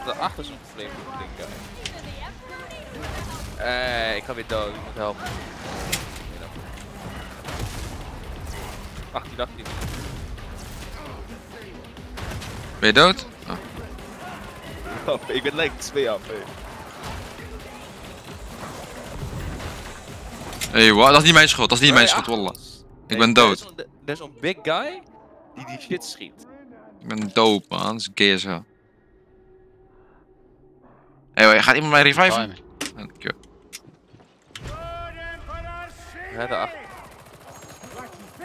Speaker 1: Daarachter is een flame ding, guy. Eh, ik ga weer dood, ik moet helpen. 18, 18.
Speaker 2: Ben je dood? Oh.
Speaker 1: Oh, ik ben like 2 AP.
Speaker 2: Hey, wat? Dat is niet mijn schuld, dat is niet mijn
Speaker 1: Hey,
Speaker 2: schuld,
Speaker 1: achter
Speaker 2: wallah. Ik ben dood.
Speaker 1: Er is zo'n big guy die die shit schiet.
Speaker 2: Ik ben dood, man. Dat is gay as hell. Hey, gaat iemand mij reviven?
Speaker 4: Timing.
Speaker 2: Oké.
Speaker 1: Ja, daarachter.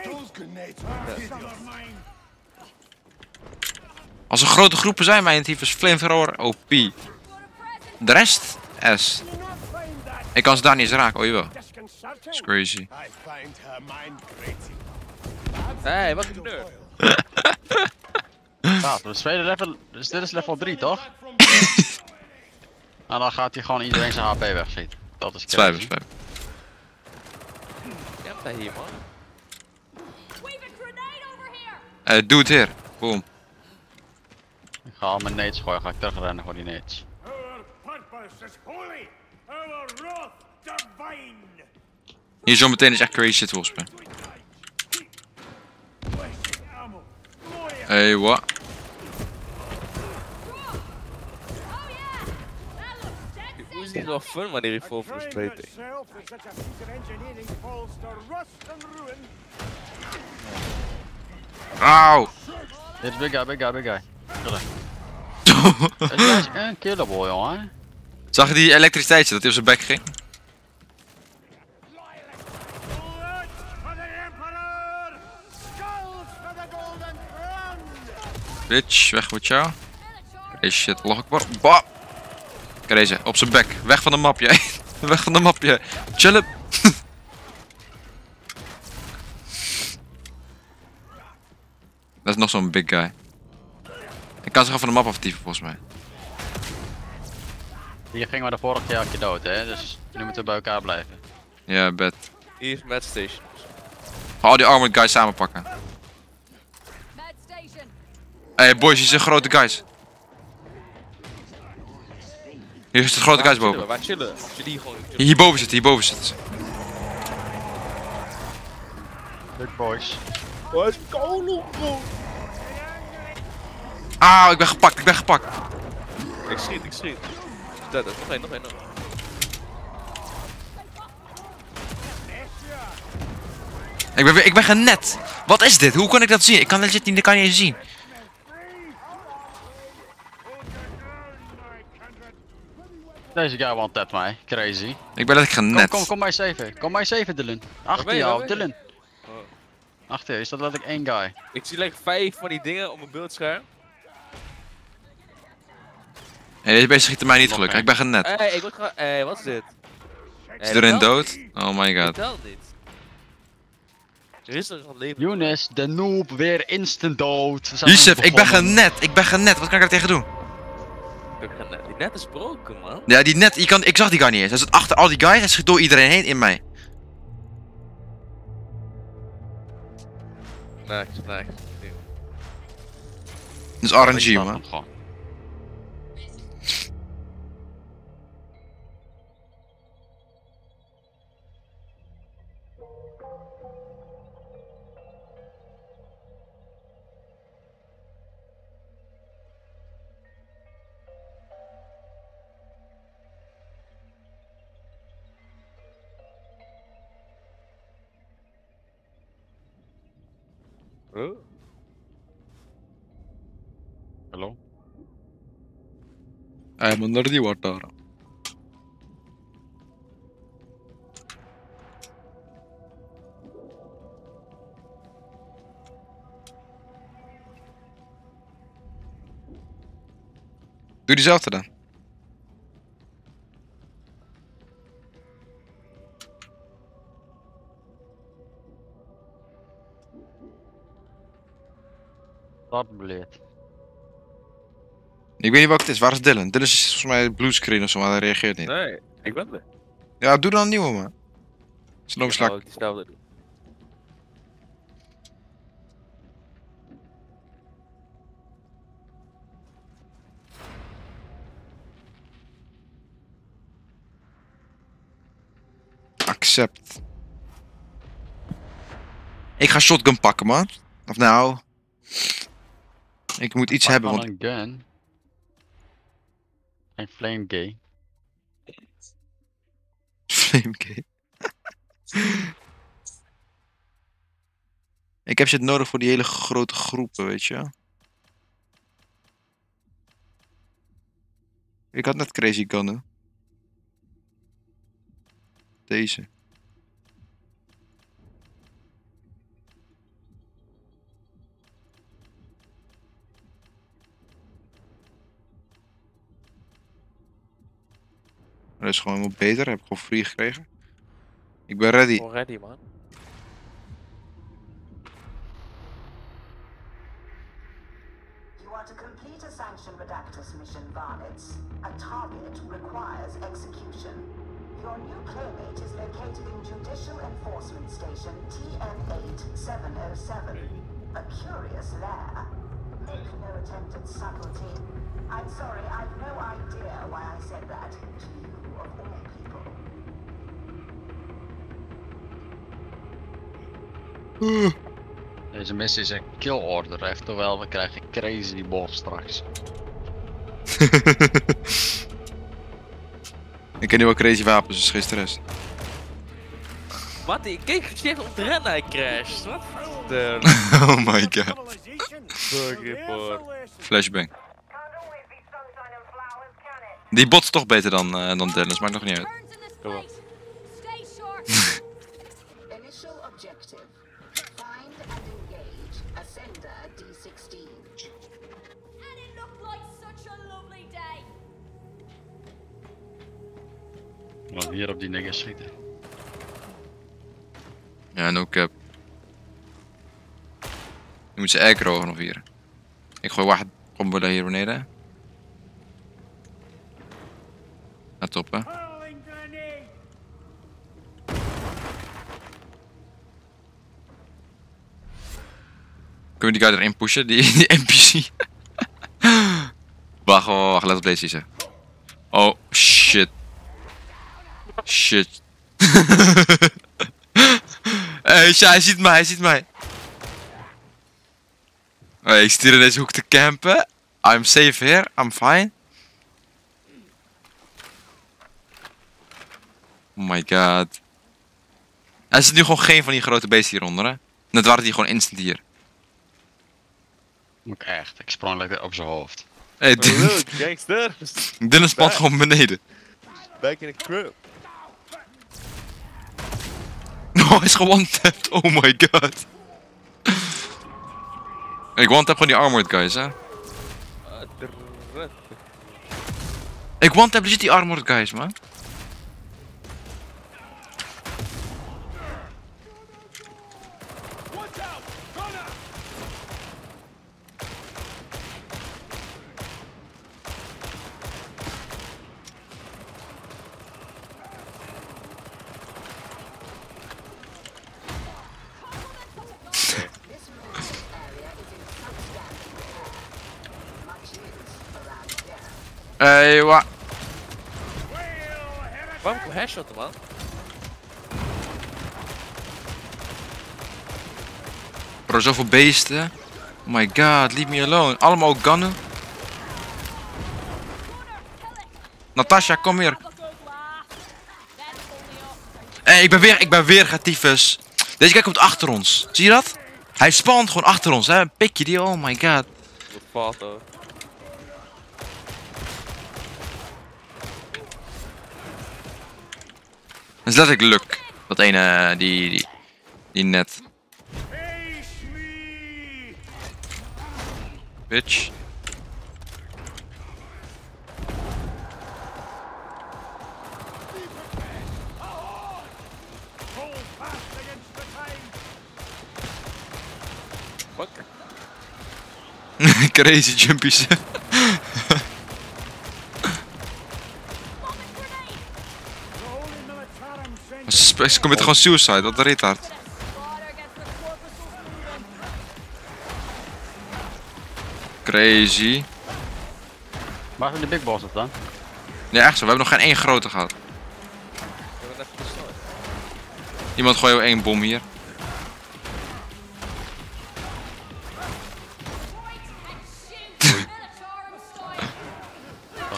Speaker 6: Those grenades are.
Speaker 2: Als er grote groepen zijn, mijn team is flamethrower OP. De rest, S. Ik kan ze daar niet eens raken, oh jawel. Dat is crazy.
Speaker 1: Hey, wat een nerd.
Speaker 4: Ja, we spelen level. Dus dit is level 3 toch? nou, dan gaat hij gewoon iedereen zijn HP wegschieten. Dat is crazy.
Speaker 2: zwijven.
Speaker 1: Je hebt daar hier, man.
Speaker 2: Eh, doe het hier. Boom.
Speaker 4: Ik ga al mijn nades gooien, ga ik terugrennen voor die nades.
Speaker 6: Our purpose is holy. Our wrath divine.
Speaker 2: Hier zometeen is echt crazy.
Speaker 6: More
Speaker 2: Hey, wat?
Speaker 1: Hoe is dit wel fun wanneer je vol voor
Speaker 6: ruin.
Speaker 2: Auw!
Speaker 4: Dit is big guy, big guy, big guy. Killen. Deze guy is een killable, jongen.
Speaker 2: Zag je die elektriciteitje dat hij op zijn bek ging? Bitch, weg met jou. Crazy shit, log ik maar. Bah! Crazy, op zijn bek. Weg van de map, jij. Weg van de map, jij. Chillen. Dat is nog zo'n big guy. Ik kan zich van de map aftieven volgens mij.
Speaker 4: Hier gingen we de vorige keer een keer dood, hè. Dus nu moeten we bij elkaar blijven.
Speaker 2: Ja, bed.
Speaker 1: Hier is Mad Station.
Speaker 2: Ga al die armored guys samenpakken. Hey boys, hier zijn grote guys. Hier is de grote guys
Speaker 1: Waar chillen we?
Speaker 2: boven.
Speaker 1: Waar chillen? Gewoon...
Speaker 2: Hier- Hierboven zitten, hierboven zitten ze.
Speaker 4: Big boys.
Speaker 1: Waar is
Speaker 2: Auw, ik ben gepakt, ik ben gepakt.
Speaker 1: Ik schiet, ik schiet. Dat, dat, nog één, nog één. nog één.
Speaker 2: Ik ben, weer- ik ben genet. Wat is dit? Hoe kan ik dat zien? Ik kan legit niet, dat kan je niet eens zien.
Speaker 4: Deze guy want that mij. Crazy.
Speaker 2: Ik ben letterlijk
Speaker 4: Kom,
Speaker 2: genet.
Speaker 4: kom, kom mij saven. Kom mij saven, Dylan. Achter
Speaker 1: ben je,
Speaker 4: jou? Dylan. Achter je, is dat letterlijk één guy.
Speaker 1: Ik zie like vijf van die dingen op mijn beeldscherm.
Speaker 2: Hey, deze beest schiet mij niet gelukkig. Ik ben genet.
Speaker 1: Hé, hey, ik word gewoon... Hé, wat is dit?
Speaker 2: Is iedereen dood? Oh my god.
Speaker 1: Vertel dit. Er is nog wat leven.
Speaker 4: Younes, de noob, weer instant dood.
Speaker 2: Yusuf, ik ben genet. Ik ben genet. Wat kan ik daar tegen doen?
Speaker 1: Die net is broken, man.
Speaker 2: Ja, die net. Je kan, ik zag die guy niet eens. Hij zit achter al die guys. Hij schiet door iedereen heen in mij.
Speaker 1: Nee, nee.
Speaker 2: Dat is RNG, man.
Speaker 1: Huh?
Speaker 4: Hallo?
Speaker 2: Hij moet naar die wordt daar. Doe diezelfde dan. Ik weet niet wat het is. Waar is Dylan? Dylan is volgens mij bluescreen of zo, maar hij reageert niet.
Speaker 1: Nee, ik ben er.
Speaker 2: Ja, doe dan een nieuwe, man. Sloom
Speaker 1: Ik doen.
Speaker 2: Accept. Ik ga shotgun pakken, man. Of nou... Ik moet iets hebben, want...
Speaker 4: een gun. Geen flame gay.
Speaker 2: Flame gay. ik heb shit nodig voor die hele grote groepen, weet je. Ik had net crazy gunnen. Deze. Dat is gewoon helemaal beter. Heb ik gewoon free gekregen. Ik ben ready.
Speaker 1: Gewoon ready, man.
Speaker 9: You are to complete a Sanction Redactus mission, Varnitz. A target requires execution. Your new playmate is located in Judicial Enforcement Station TN8707. A curious lair. Make no attempt at subtlety. I'm sorry, I've no idea why I said that to you, of all people.
Speaker 4: Deze missie is een kill order, oftewel we krijgen crazy boss straks.
Speaker 2: ik ken nu wel crazy wapens, dus geen stress.
Speaker 1: Wat? Ik keek gezegd op de rennen, hij crasht. Wat?
Speaker 2: Oh my god. Flashbang. Die bot is toch beter dan, eh dan Dennis, maakt nog niet uit.
Speaker 5: Turns in this
Speaker 1: Come on.
Speaker 5: place. Stay short.
Speaker 9: Initial objective. Find and engage Ascender D16.
Speaker 5: And it looked like such a lovely day.
Speaker 4: Want hier op die nigger schieten.
Speaker 2: Ja, no cap. Je moet ze aggro nog hier. Ik gooi wacht bommen hier beneden. Ja, top hè. Kunnen we die guy erin pushen? Die, die NPC. wacht, wacht, wacht, let op deze. Oh, shit. Shit. hey, hij ziet mij, hij ziet mij. Ik zit hier in deze hoek te campen. I'm safe here, I'm fine. Oh my god. Er zit nu gewoon geen van die grote beesten hieronder, hè? Net waren die gewoon instant hier.
Speaker 4: Ook echt, ik sprong lekker op zijn hoofd.
Speaker 2: Hey,
Speaker 1: gangster.
Speaker 2: Dennis plant gewoon beneden.
Speaker 1: Back in the crib.
Speaker 2: Oh, hij is gewandtapt. Oh my god. Ik one-tap gewoon die armored guys, hè. Ik one-tap legit die armored guys, man.
Speaker 6: Heracles!
Speaker 1: Waarom kom headshotten, man?
Speaker 2: Bro, zoveel beesten. Oh my god, leave me alone. Allemaal gunnen. Natasha, kom hier. Hey, ik ben weer, ik ben weer gatifus. Deze guy komt achter ons. Zie je dat? Hij spant gewoon achter ons, hè. Een pikje die, oh my god.
Speaker 1: Wat valt hoor.
Speaker 2: Dus dat is letterlijk Luck. Dat ene, eh, die, die, die net. Bitch. Crazy jumpies. Ze committen gewoon suicide, wat een retard. Crazy.
Speaker 4: Waar zijn de big bosses dan?
Speaker 2: Ja, echt zo. We hebben nog geen één grote gehad. Iemand gooi één bom hier.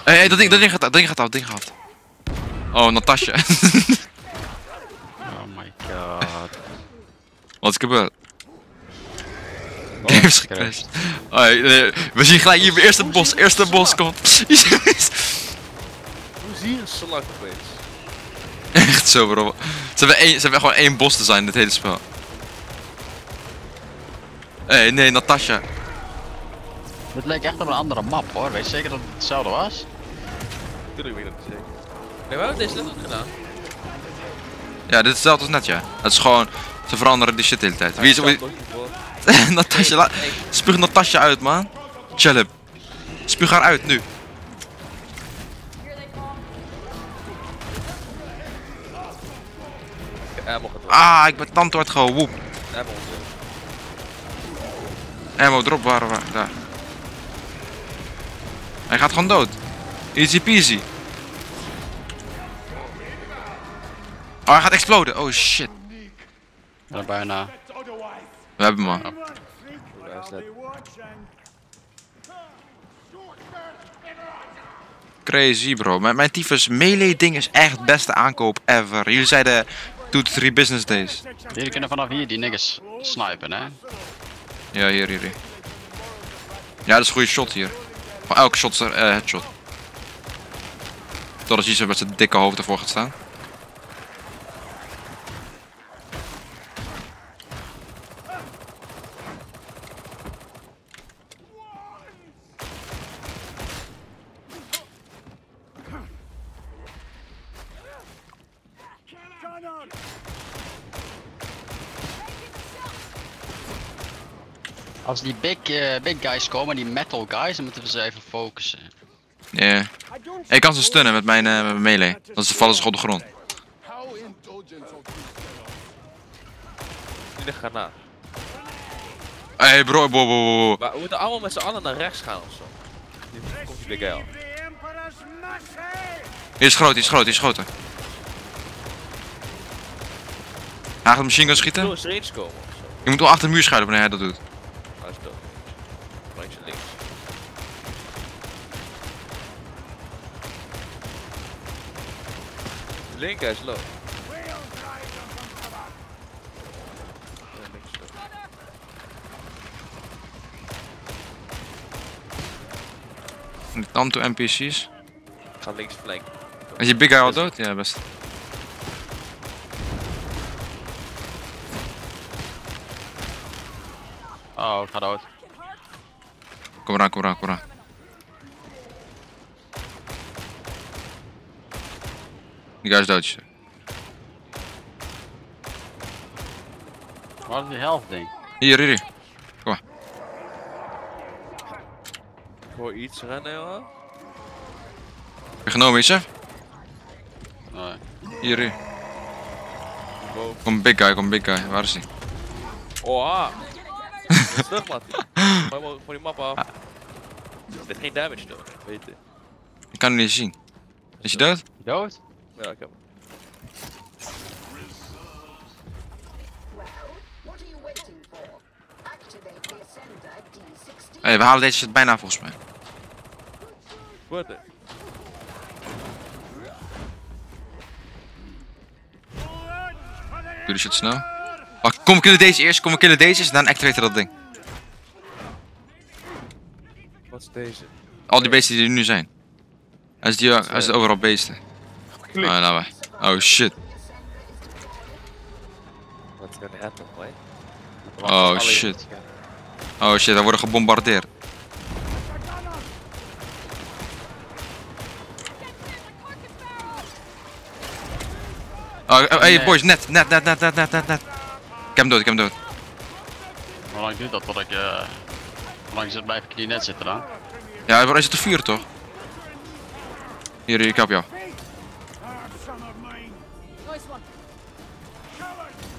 Speaker 2: Hé, hey, dat ding, dat ding gaat, dat ding gaat af, dat ding gaat af. Oh, Natasja.
Speaker 4: Oh my god.
Speaker 2: Wat is gebeurd? Is gecrashed. Oh, nee, we zien gelijk hier, eerste bos, eerste bos komt.
Speaker 1: Hoe zie je een slag opeens?
Speaker 2: Echt zo, bro. Ze hebben, één, ze hebben gewoon één bos te zijn in dit hele spel. Hé, hey, nee, Natasja.
Speaker 4: Dit leek echt op een andere map hoor. Weet je zeker dat het hetzelfde was?
Speaker 1: Tuurlijk weet ik dat zeker. Nee, we hebben deze net ook gedaan.
Speaker 2: Ja, dit is hetzelfde als net, ja. Het is gewoon, ze veranderen die shit de hele tijd. Wie is, wie, Natasja, laat, spuug Natasja uit, man. Chill Spuug haar uit, nu. Ah, ik ben tandwoord gewoon, woep.
Speaker 1: Ammo
Speaker 2: drop, waar, waar, daar. Hij gaat gewoon dood. Easy peasy. Oh, hij gaat exploden. Oh shit.
Speaker 4: Ja, bijna.
Speaker 2: We hebben hem,
Speaker 1: net.
Speaker 2: Crazy, bro. Mijn, mijn tyfus melee ding is echt beste aankoop ever. Jullie zeiden 2 to 3 business days.
Speaker 4: Jullie kunnen vanaf hier die niggas snipen hè.
Speaker 2: Ja, hier, hier, hier. Ja, dat is een goede shot hier. Van elke shot is er eh, headshot. Totdat hij zo met zijn dikke hoofd ervoor gaat staan.
Speaker 4: Als die big, eh, big guys komen, die metal guys, dan moeten we ze even focussen.
Speaker 2: Ja. Ik kan ze stunnen met mijn, eh, met mijn melee. Dan vallen ze op de grond.
Speaker 1: Niet een granaat.
Speaker 2: Hé hey bro, bo, bo, bo, bo.
Speaker 1: Maar we moeten allemaal met z'n allen naar rechts gaan ofzo. Nu komt die big guy!
Speaker 2: Die is groot, die is groot, die is groter. Hij gaat machine gun schieten. Je moet wel achter de muur schuilen wanneer hij dat doet.
Speaker 1: Hij is dood. Links en links. De linker is low.
Speaker 2: Dan to NPC's.
Speaker 1: Ik ga links flank.
Speaker 2: Is je big guy al dood? Ja, best.
Speaker 4: Oh, ik ga dood.
Speaker 2: Kom eraan, kom eraan, kom eraan. Die guy is dood.
Speaker 4: Wat is die health ding?
Speaker 2: Hier, hier, hier.
Speaker 1: Ik hoor iets rennen,
Speaker 2: je genomen, iets, hè?
Speaker 4: Nee.
Speaker 2: Hier, hier.
Speaker 1: Wow.
Speaker 2: Kom big guy, kom big guy. Waar is hij?
Speaker 1: Oh, ah. Terug, voor die map af. Er zit geen damage door, weet je.
Speaker 2: Ik kan hem niet zien. Is hij dood?
Speaker 4: Dood?
Speaker 1: Ja, ik heb hem.
Speaker 9: Well, what are you waiting for? Activate the Ascender D16.
Speaker 2: Hé, we halen deze shit bijna volgens mij.
Speaker 1: Wordt het?
Speaker 2: Doe die shit snel. Wacht, kom we killen deze eerst, kom we killen deze eerst en dan activate dat ding.
Speaker 1: Wat is deze?
Speaker 2: Al die beesten die er nu zijn. Hij is, die, hij is overal beesten. Oh, nou, we- oh shit.
Speaker 1: What's gonna happen, boy?
Speaker 2: Oh shit. Oh shit, wij worden gebombardeerd. Oh, oh, hey boys, net, net, net, net, net, net, net, net. Ik heb hem dood, ik heb hem dood.
Speaker 4: Hoe lang duurt dat tot ik... eh hoe lang zit, blijf ik die net zitten dan?
Speaker 2: Ja, hij zit te vuur toch? Hier, hier, ik help jou.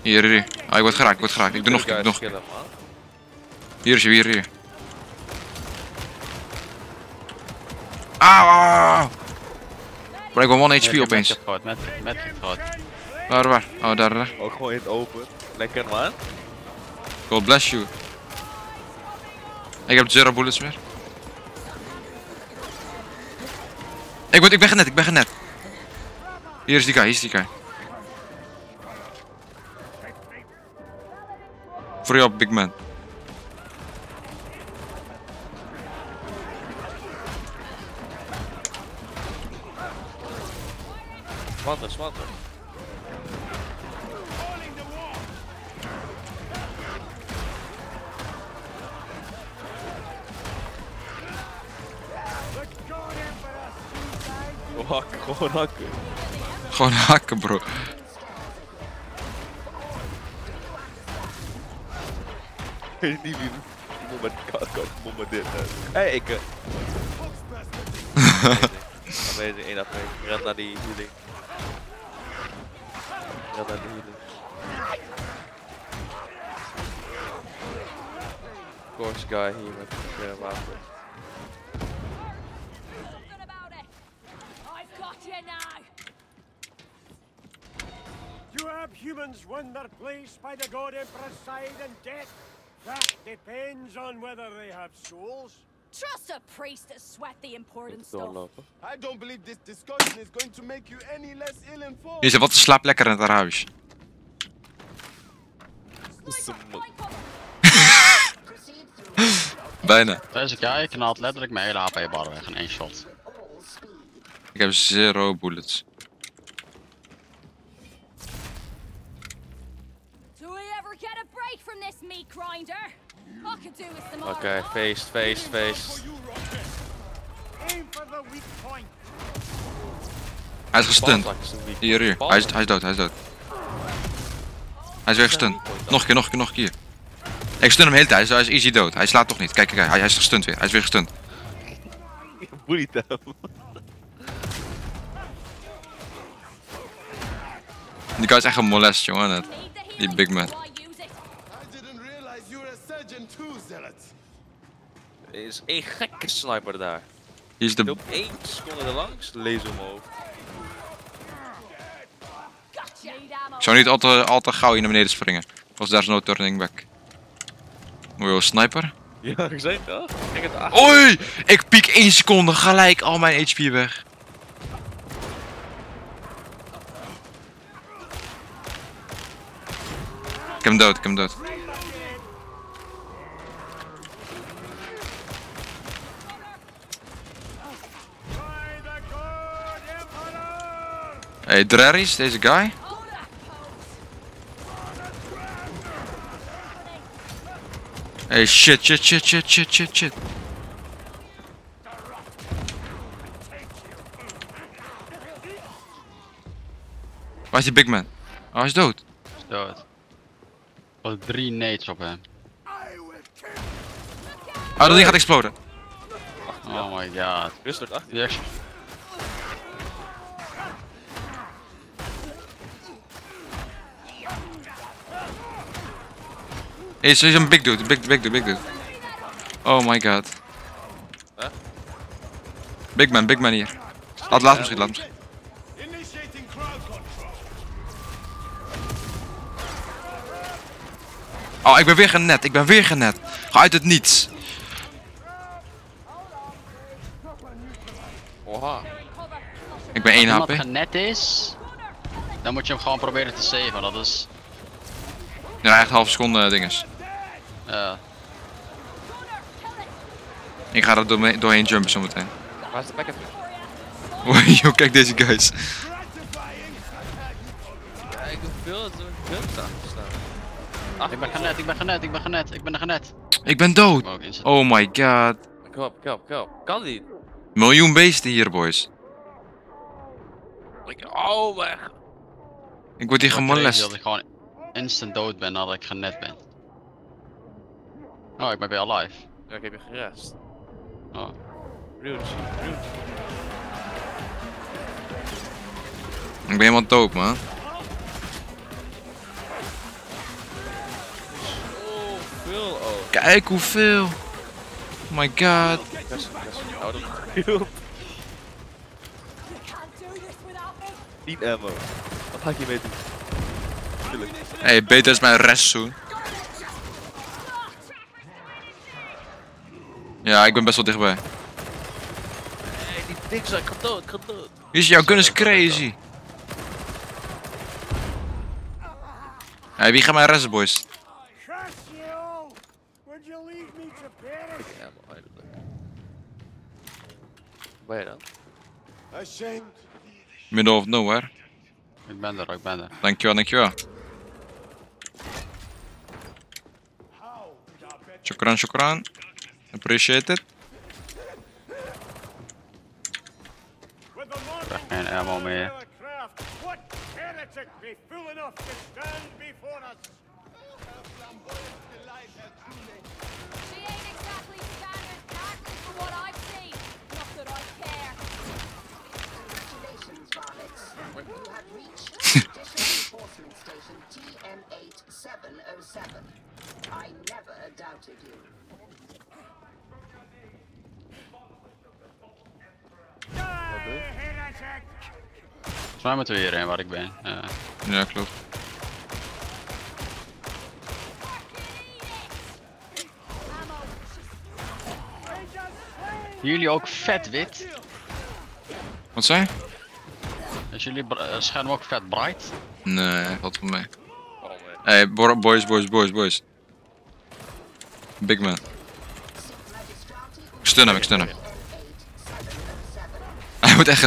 Speaker 2: Hier, hier, hier. Ah, ik word geraakt, ik word geraakt. Ik doe nog, ik doe nog. Hier is hij, hier, hier. Auw, auw, auw. Maar ik ben 1 HP opeens.
Speaker 4: Met met.
Speaker 2: Waar, waar? Oh, daar, daar.
Speaker 1: Ook gewoon in het open. Lekker, man.
Speaker 2: God bless you. Ik heb zero bullets meer. Ik, word, ik ben genet, ik ben genet. Hier is die guy, hier is die guy. Voor jou, big man.
Speaker 1: Swanter. Oh, hakken, gewoon hakken.
Speaker 2: Gewoon hakken, bro.
Speaker 1: Ik weet niet wie die moment kan bombarderen. Hé, hey, ik... eh. Amazing, 1 aflevering. Red naar die healing. Red naar die healing. Of course guy hier met de wapen.
Speaker 5: Nothing about it. I've got you now.
Speaker 6: Do humans won their place by the god emperor's side in death? Depends on whether they have souls.
Speaker 5: Trust a priest to sweat the important stuff.
Speaker 1: Doorlopen.
Speaker 10: I don't believe this discussion is going to make you any less ill-informed.
Speaker 2: Je zegt, wat slaap lekker in het
Speaker 5: cover.
Speaker 2: Bijna.
Speaker 4: Deze guy knalt letterlijk mijn hele HP-bar weg in één shot.
Speaker 2: Ik heb zero bullets.
Speaker 5: Do we ever get a break from this meat grinder?
Speaker 1: Oké,
Speaker 5: more.
Speaker 1: feest, feest, feest.
Speaker 2: Hij is gestunt. Hier, hier. Hij is, hij is dood, hij is dood. Hij is weer gestunt. Nog een keer, nog een keer, nog een keer. Ik stun hem de hele tijd, hij is easy dood. Hij slaat toch niet. Kijk, kijk. Hij, hij is gestunt weer. Hij is weer gestunt.
Speaker 1: Bully hem.
Speaker 2: Die guy is echt een molest, jongen. Die big man.
Speaker 5: before I use it.
Speaker 10: I didn't realize you were a surgeon too, Zealot.
Speaker 1: Er is één gekke sniper daar.
Speaker 2: Hier is
Speaker 1: Die
Speaker 2: de...
Speaker 1: één seconde erlangs, laser omhoog.
Speaker 2: Ik zou niet al te, al te gauw hier naar beneden springen. Was daar is no turning back. Mooi sniper.
Speaker 1: Ja, ik zei het al. Kijk het.
Speaker 2: Oei! Ik piek 1 seconde gelijk al mijn HP weg. Ik heb hem dood, ik heb hem dood.
Speaker 6: By the god emperor!
Speaker 2: Hey, Drerries, deze guy. Hey, shit, shit, shit, shit, shit, shit, shit. Waar is die big man? Oh, hij is dood.
Speaker 4: Is dood. Oh, drie nades op hem.
Speaker 2: Oh, dat ding gaat exploden.
Speaker 4: Oh my god.
Speaker 1: Rustig achter.
Speaker 2: Hey, is is een big dude, big, big dude, big dude. Oh my god.
Speaker 1: Huh?
Speaker 2: Big man, big man hier. Laat, laat hem schieten, laat
Speaker 10: control.
Speaker 2: Oh, ik ben weer genet, ik ben weer genet. Ga uit het niets.
Speaker 1: Oha.
Speaker 2: Ik ben 1
Speaker 4: Als iemand
Speaker 2: HP.
Speaker 4: genet is, dan moet je hem gewoon proberen te saven. Dat is.
Speaker 2: Ja, echt half seconde dinges. Ik ga er doorheen, doorheen jumpen zometeen.
Speaker 1: Waar is de backup?
Speaker 2: Joh, kijk deze guys.
Speaker 1: Ja, ik staan.
Speaker 4: ik ben genet, ik ben genet, ik ben genet, ik ben er genet.
Speaker 2: Ik ben dood. Oh my god.
Speaker 1: Kom op, kom op, kom op. Kan niet.
Speaker 2: Miljoen beesten hier, boys.
Speaker 1: Ik- Oh, mijn god.
Speaker 2: Ik word hier gemolest.
Speaker 4: Dat ik gewoon instant dood ben nadat ik genet ben. Oh, ik ben weer alive.
Speaker 1: Ja, ik heb je gerest.
Speaker 4: Oh.
Speaker 1: Rude, rude.
Speaker 2: Ik ben helemaal dood, man.
Speaker 1: Oh, veel. Oh,
Speaker 2: Kijk hoeveel. Oh my god.
Speaker 1: best, best. Oh, dat is veel. Niet ammo. Wat ga ik hiermee doen? Tuurlijk.
Speaker 2: Hey, beter is mijn restzoen. Ja, ik ben best wel dichtbij.
Speaker 1: Nee, die dik zijn. Ik ga dood, ik ga dood.
Speaker 2: Wie is jouw gun is crazy. Hey, wie gaat mijn resten, boys?
Speaker 1: Waar ben je dan?
Speaker 2: Middle of nowhere.
Speaker 4: Ik ben er, ik ben er.
Speaker 2: Dankjewel, dankjewel. Shukran, shukran. Appreciate it.
Speaker 6: With the morning
Speaker 4: krijg geen ammo meer.
Speaker 6: of the craft, what heretic be fool enough to stand before us?
Speaker 5: She ain't exactly standard partly for what I've seen. Not that I care.
Speaker 9: Congratulations, Varlets. You have reached Judicial Enforcement Station TM8707. I never doubted you.
Speaker 6: Die, heretic!
Speaker 4: Volgens mij moeten we hierheen waar ik ben. Ja.
Speaker 2: Ja, klopt.
Speaker 4: Jullie ook vet wit?
Speaker 2: Wat zei je?
Speaker 4: Is jullie eh, scherm ook vet bright?
Speaker 2: Nee, mee.
Speaker 1: Oh, man.
Speaker 2: Hey, bo- boys, boys, boys, boys. Big man. Ik stun hem, ik stun hem. Hij wordt echt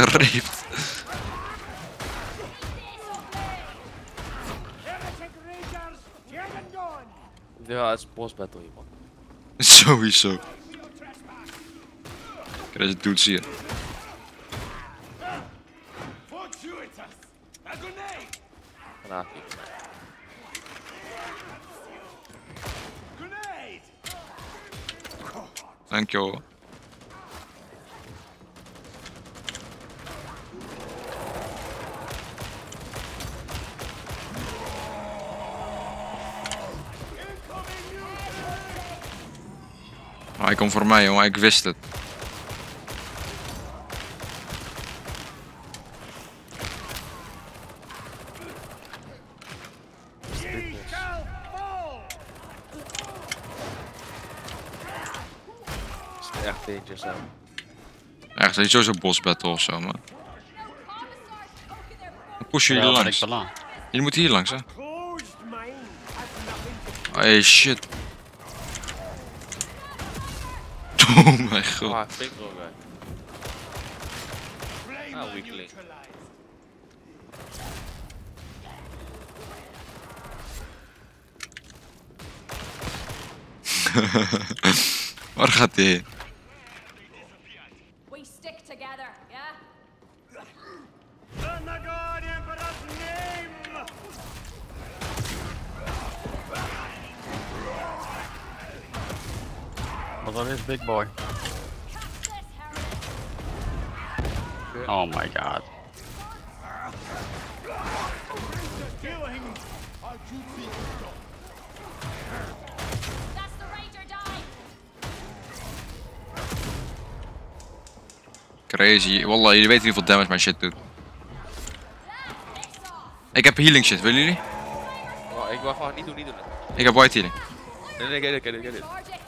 Speaker 6: gone!
Speaker 1: Ja, het is boss battle hier, man.
Speaker 2: Sowieso. Kijk, deze dudes hier.
Speaker 10: Grenade.
Speaker 2: Dankjewel. Oh, hij komt voor mij, jongen. Ik wist het.
Speaker 1: Echt dangerous, hè.
Speaker 2: Echt, het is sowieso boss battle of zo, man. Dan pushen jullie
Speaker 4: Ja,
Speaker 2: langs. Jullie moeten hier langs, hè? Hey, shit. Oh mijn god.
Speaker 1: Ah, guy. Ah, weakling.
Speaker 2: Waar gaat hij heen?
Speaker 5: We stick together, yeah?
Speaker 6: In the God Emperor's name!
Speaker 4: Was dit, big boy? Oh my god.
Speaker 2: Crazy. Wallah, jullie weten hoeveel damage mijn shit doet. Ik heb healing shit, willen jullie?
Speaker 1: Oh, ik wou gewoon niet doen, niet doen.
Speaker 2: Ik heb white healing.
Speaker 1: Nee, nee, get it, get it, get it.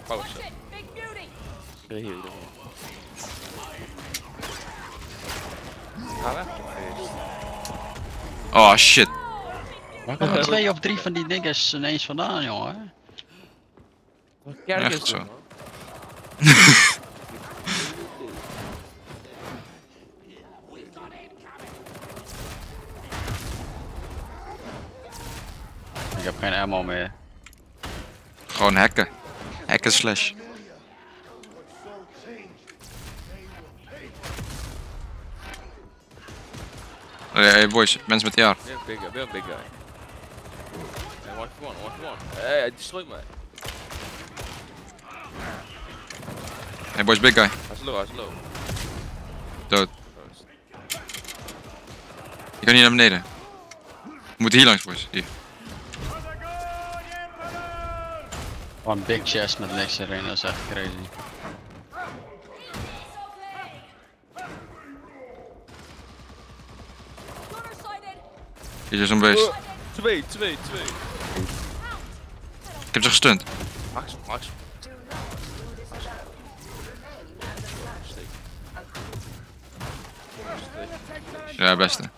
Speaker 5: Charge
Speaker 1: Hier, hier, hier. Ga weg.
Speaker 2: Oh shit.
Speaker 4: Waar komen twee of drie van die dinges ineens vandaan, jongen?
Speaker 1: Kerk
Speaker 2: Echt
Speaker 1: is
Speaker 2: zo.
Speaker 4: Ik heb geen ammo meer.
Speaker 2: Gewoon hacken. Hacken slash. Hey, hey boys, mensen met jaar.
Speaker 1: Weer een big guy, een big guy. Hey, one for one. Hey, hij destroyt mij.
Speaker 2: Hey boys, big guy.
Speaker 1: Hij is low, hij is low.
Speaker 2: Dood. Je kan hier naar beneden. We moeten hier langs boys. Hier.
Speaker 4: One big chest met niks erin, dat is echt crazy.
Speaker 2: Hier is zo'n beest.
Speaker 1: Oh, Twee, twee, twee.
Speaker 2: Ik heb ze gestunt.
Speaker 1: Max, Max.
Speaker 2: Ja, beste.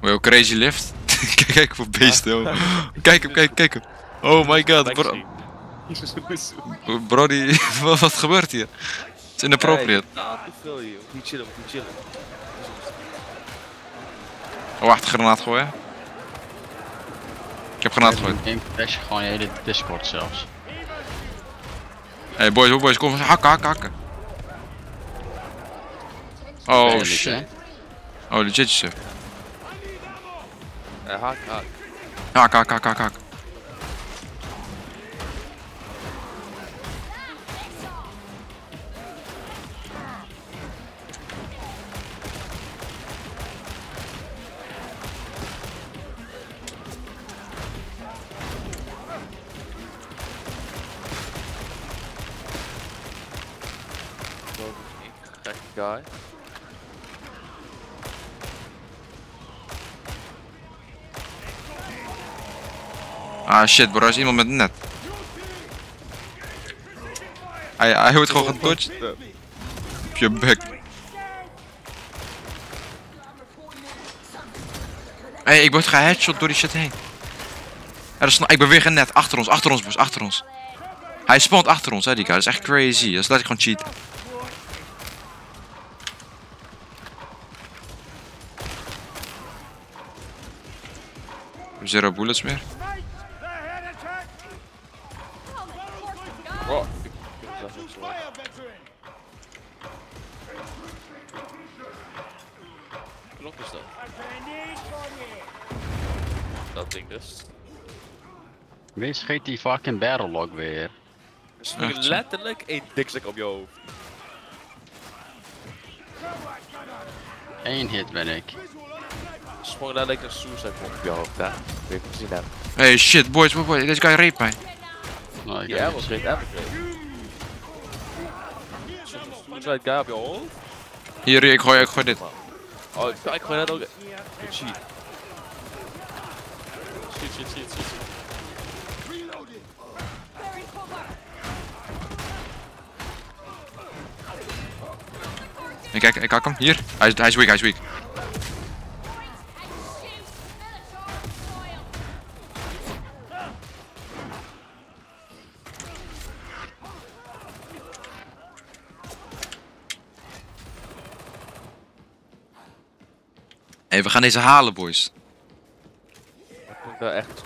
Speaker 2: Wil je ook crazy lift? kijk, voor beesten. Oh. Kijk hem, kijk, kijk hem. Oh my god, bro. Brody, wat, wat gebeurt hier? Het is inappropriate.
Speaker 1: Moet chillen, moet chillen.
Speaker 2: Oh, wacht, granaat gooien. Ik heb granaat gegooid.
Speaker 4: Game crash gewoon je hele Discord zelfs.
Speaker 2: Hey boys, oh boys, kom hakken, hakken, hakken. Oh shit. Oh, legit shit.
Speaker 1: Eh, haak, haak.
Speaker 2: Hak, hak, hak, hak, hak.
Speaker 1: Guy.
Speaker 2: Ah shit bro, er is iemand met net. Hij, hij wordt gewoon gedodged. Op je bek. Hey, ik word geheadshot door die shit heen. Er is, ik beweeg een net, achter ons, achter ons boys, achter ons. Hij spawnt achter ons hè die guy, dat is echt crazy. Dat is laat ik gewoon Zero bullets meer.
Speaker 1: Oh, ik ik zo. Is dat. Dat ding dus.
Speaker 4: Wie scheet die fucking battle log weer?
Speaker 1: Er
Speaker 2: zo.
Speaker 1: letterlijk een dikstuk op je hoofd.
Speaker 4: Eén hit ben ik.
Speaker 1: Er sprong letterlijk een suicide bomb op je hoofd, hè. Weet je het gezien hebben.
Speaker 2: Hey shit boys, boys, boys, deze guy rape mij.
Speaker 4: Nou, ik
Speaker 1: Ja,
Speaker 4: heb
Speaker 1: was geen epic. Suicide guy op je hoofd?
Speaker 2: Hier, ik gooi, ik gooi dit.
Speaker 1: Oh, ik, ik gooi net ook. Ik cheat. Shit, shit, shit, shit.
Speaker 2: Ik kijk, ik hak hem. Hier. Hij is, hij is weak, hij is weak. Hey, we gaan deze halen, boys.
Speaker 1: Ik vind wel echt.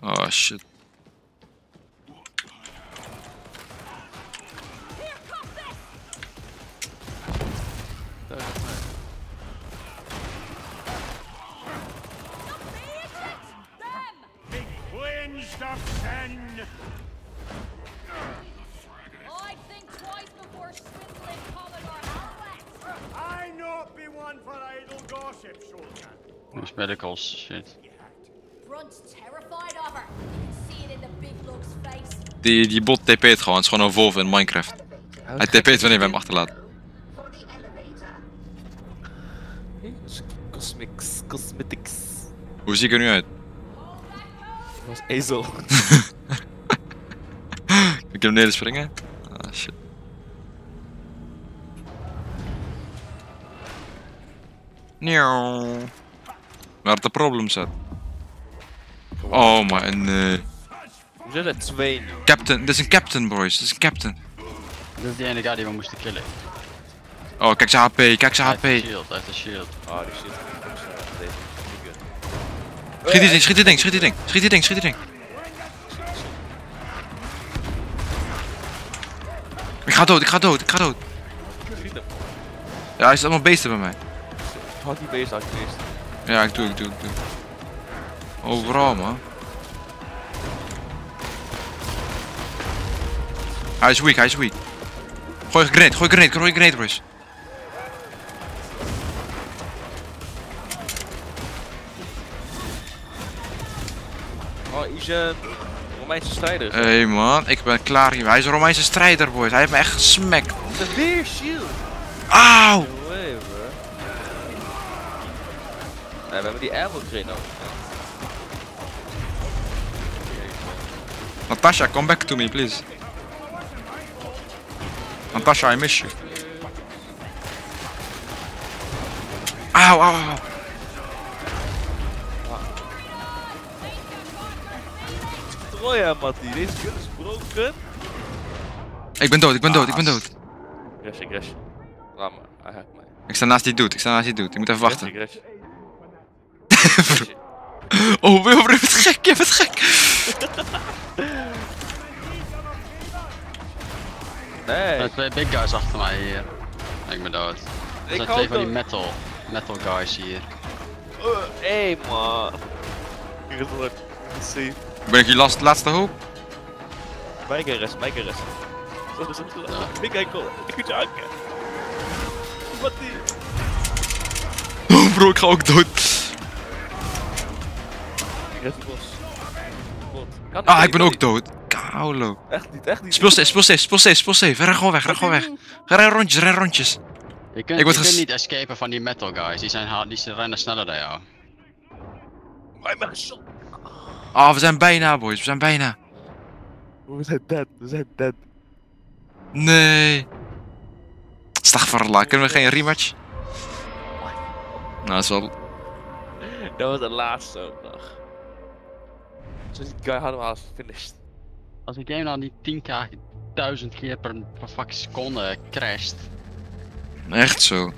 Speaker 2: Oh shit.
Speaker 6: Cleansed of sin!
Speaker 5: I'd think twice before swindling Commodore Howlett.
Speaker 6: I not be one for idle gossip, soldier.
Speaker 4: Dus medicals, shit.
Speaker 5: Brunt's terrified of her. You can see it in the big lug's face.
Speaker 2: Die, die bot TP't gewoon, het is gewoon een wolf in Minecraft. Hij TP't wanneer we hem achterlaten.
Speaker 1: Cosmics, cosmetics.
Speaker 2: Hoe zie ik er nu uit?
Speaker 1: Dat was ezel.
Speaker 2: Kan ik hem neer Nieuw. Waar het de probleem zit. Oh maar nee.
Speaker 1: Hoe zijn er twee nu?
Speaker 2: Captain, dit is een captain boys, dit is een captain.
Speaker 4: Dit is die ene guy die we moesten killen.
Speaker 2: Oh kijk zijn HP, kijk zijn
Speaker 4: Hij
Speaker 2: HP.
Speaker 4: heeft een shield, hij heeft een shield.
Speaker 1: Ah, die good.
Speaker 2: Schiet die ding, schiet die ding, schiet die ding, schiet die ding, schiet die ding. Ik ga dood, ik ga dood, ik ga dood.
Speaker 1: Schiet hem.
Speaker 2: Ja, hij is allemaal beesten bij mij.
Speaker 1: Houd die beest alsjeblieft.
Speaker 2: Ja, ik doe, ik doe, ik doe. Overal, man. Hij is weak, hij is weak. Gooi een grenade, gooi een gooi grenade, boys.
Speaker 1: Oh, is een Romeinse strijder.
Speaker 2: Hé hey man, ik ben klaar hier. Hij is een Romeinse strijder, boys. Hij heeft me echt gesmekt.
Speaker 1: De weer shield.
Speaker 2: Auw!
Speaker 1: Nee, we hebben die crate nodig.
Speaker 2: Natasha, come back to me, please. Natasha, I miss you. Auw, auw, auw.
Speaker 1: Troja, Mattie. Deze gun is broken.
Speaker 2: Ik ben dood, ik ben dood, ik ben dood.
Speaker 1: Crash, crash. Laat me. Hij haakt mij.
Speaker 2: Ik sta naast die dude, ik sta naast die dude. Ik moet even wachten. Oh, Wilbur, je bent gek, je bent gek.
Speaker 4: Er
Speaker 1: Nee.
Speaker 4: zijn twee big guys achter mij hier. Ik ben dood. Er zijn twee van die metal, metal guys hier.
Speaker 1: Hé, hey, man. Ik het wordt. Safe.
Speaker 2: Ben ik je last, laatste hoop?
Speaker 1: Mijn rest, mijn rest. Zo, zo, zo. Ik kijk wel. Ik moet je hakken. Wat die?
Speaker 2: Oh bro, ik ga ook dood.
Speaker 1: Ik
Speaker 2: Ah, ik ben ook dood. Kaulo.
Speaker 1: Echt niet, echt niet.
Speaker 2: Speel safe, speel safe, speel safe, speel safe. Ren gewoon weg, ren gewoon weg. Ren rondjes, ren rondjes.
Speaker 4: Je kunt,
Speaker 2: Ik word
Speaker 4: je kunt
Speaker 2: ges-
Speaker 4: niet escapen van die metal guys. Die, zijn, ha- die zijn- rennen sneller dan jou.
Speaker 1: Hij me geschot.
Speaker 2: Ah, we zijn bijna, boys, we zijn bijna.
Speaker 1: We zijn dead, we zijn dead.
Speaker 2: Nee. Stagfarallah, kunnen we geen rematch? Nou, dat is wel...
Speaker 1: Dat was de laatste ook nog. Zo die guy hadden we al finished.
Speaker 4: Als ik game dan die 10k 1000 keer per, per fucking seconde crasht.
Speaker 2: Echt zo.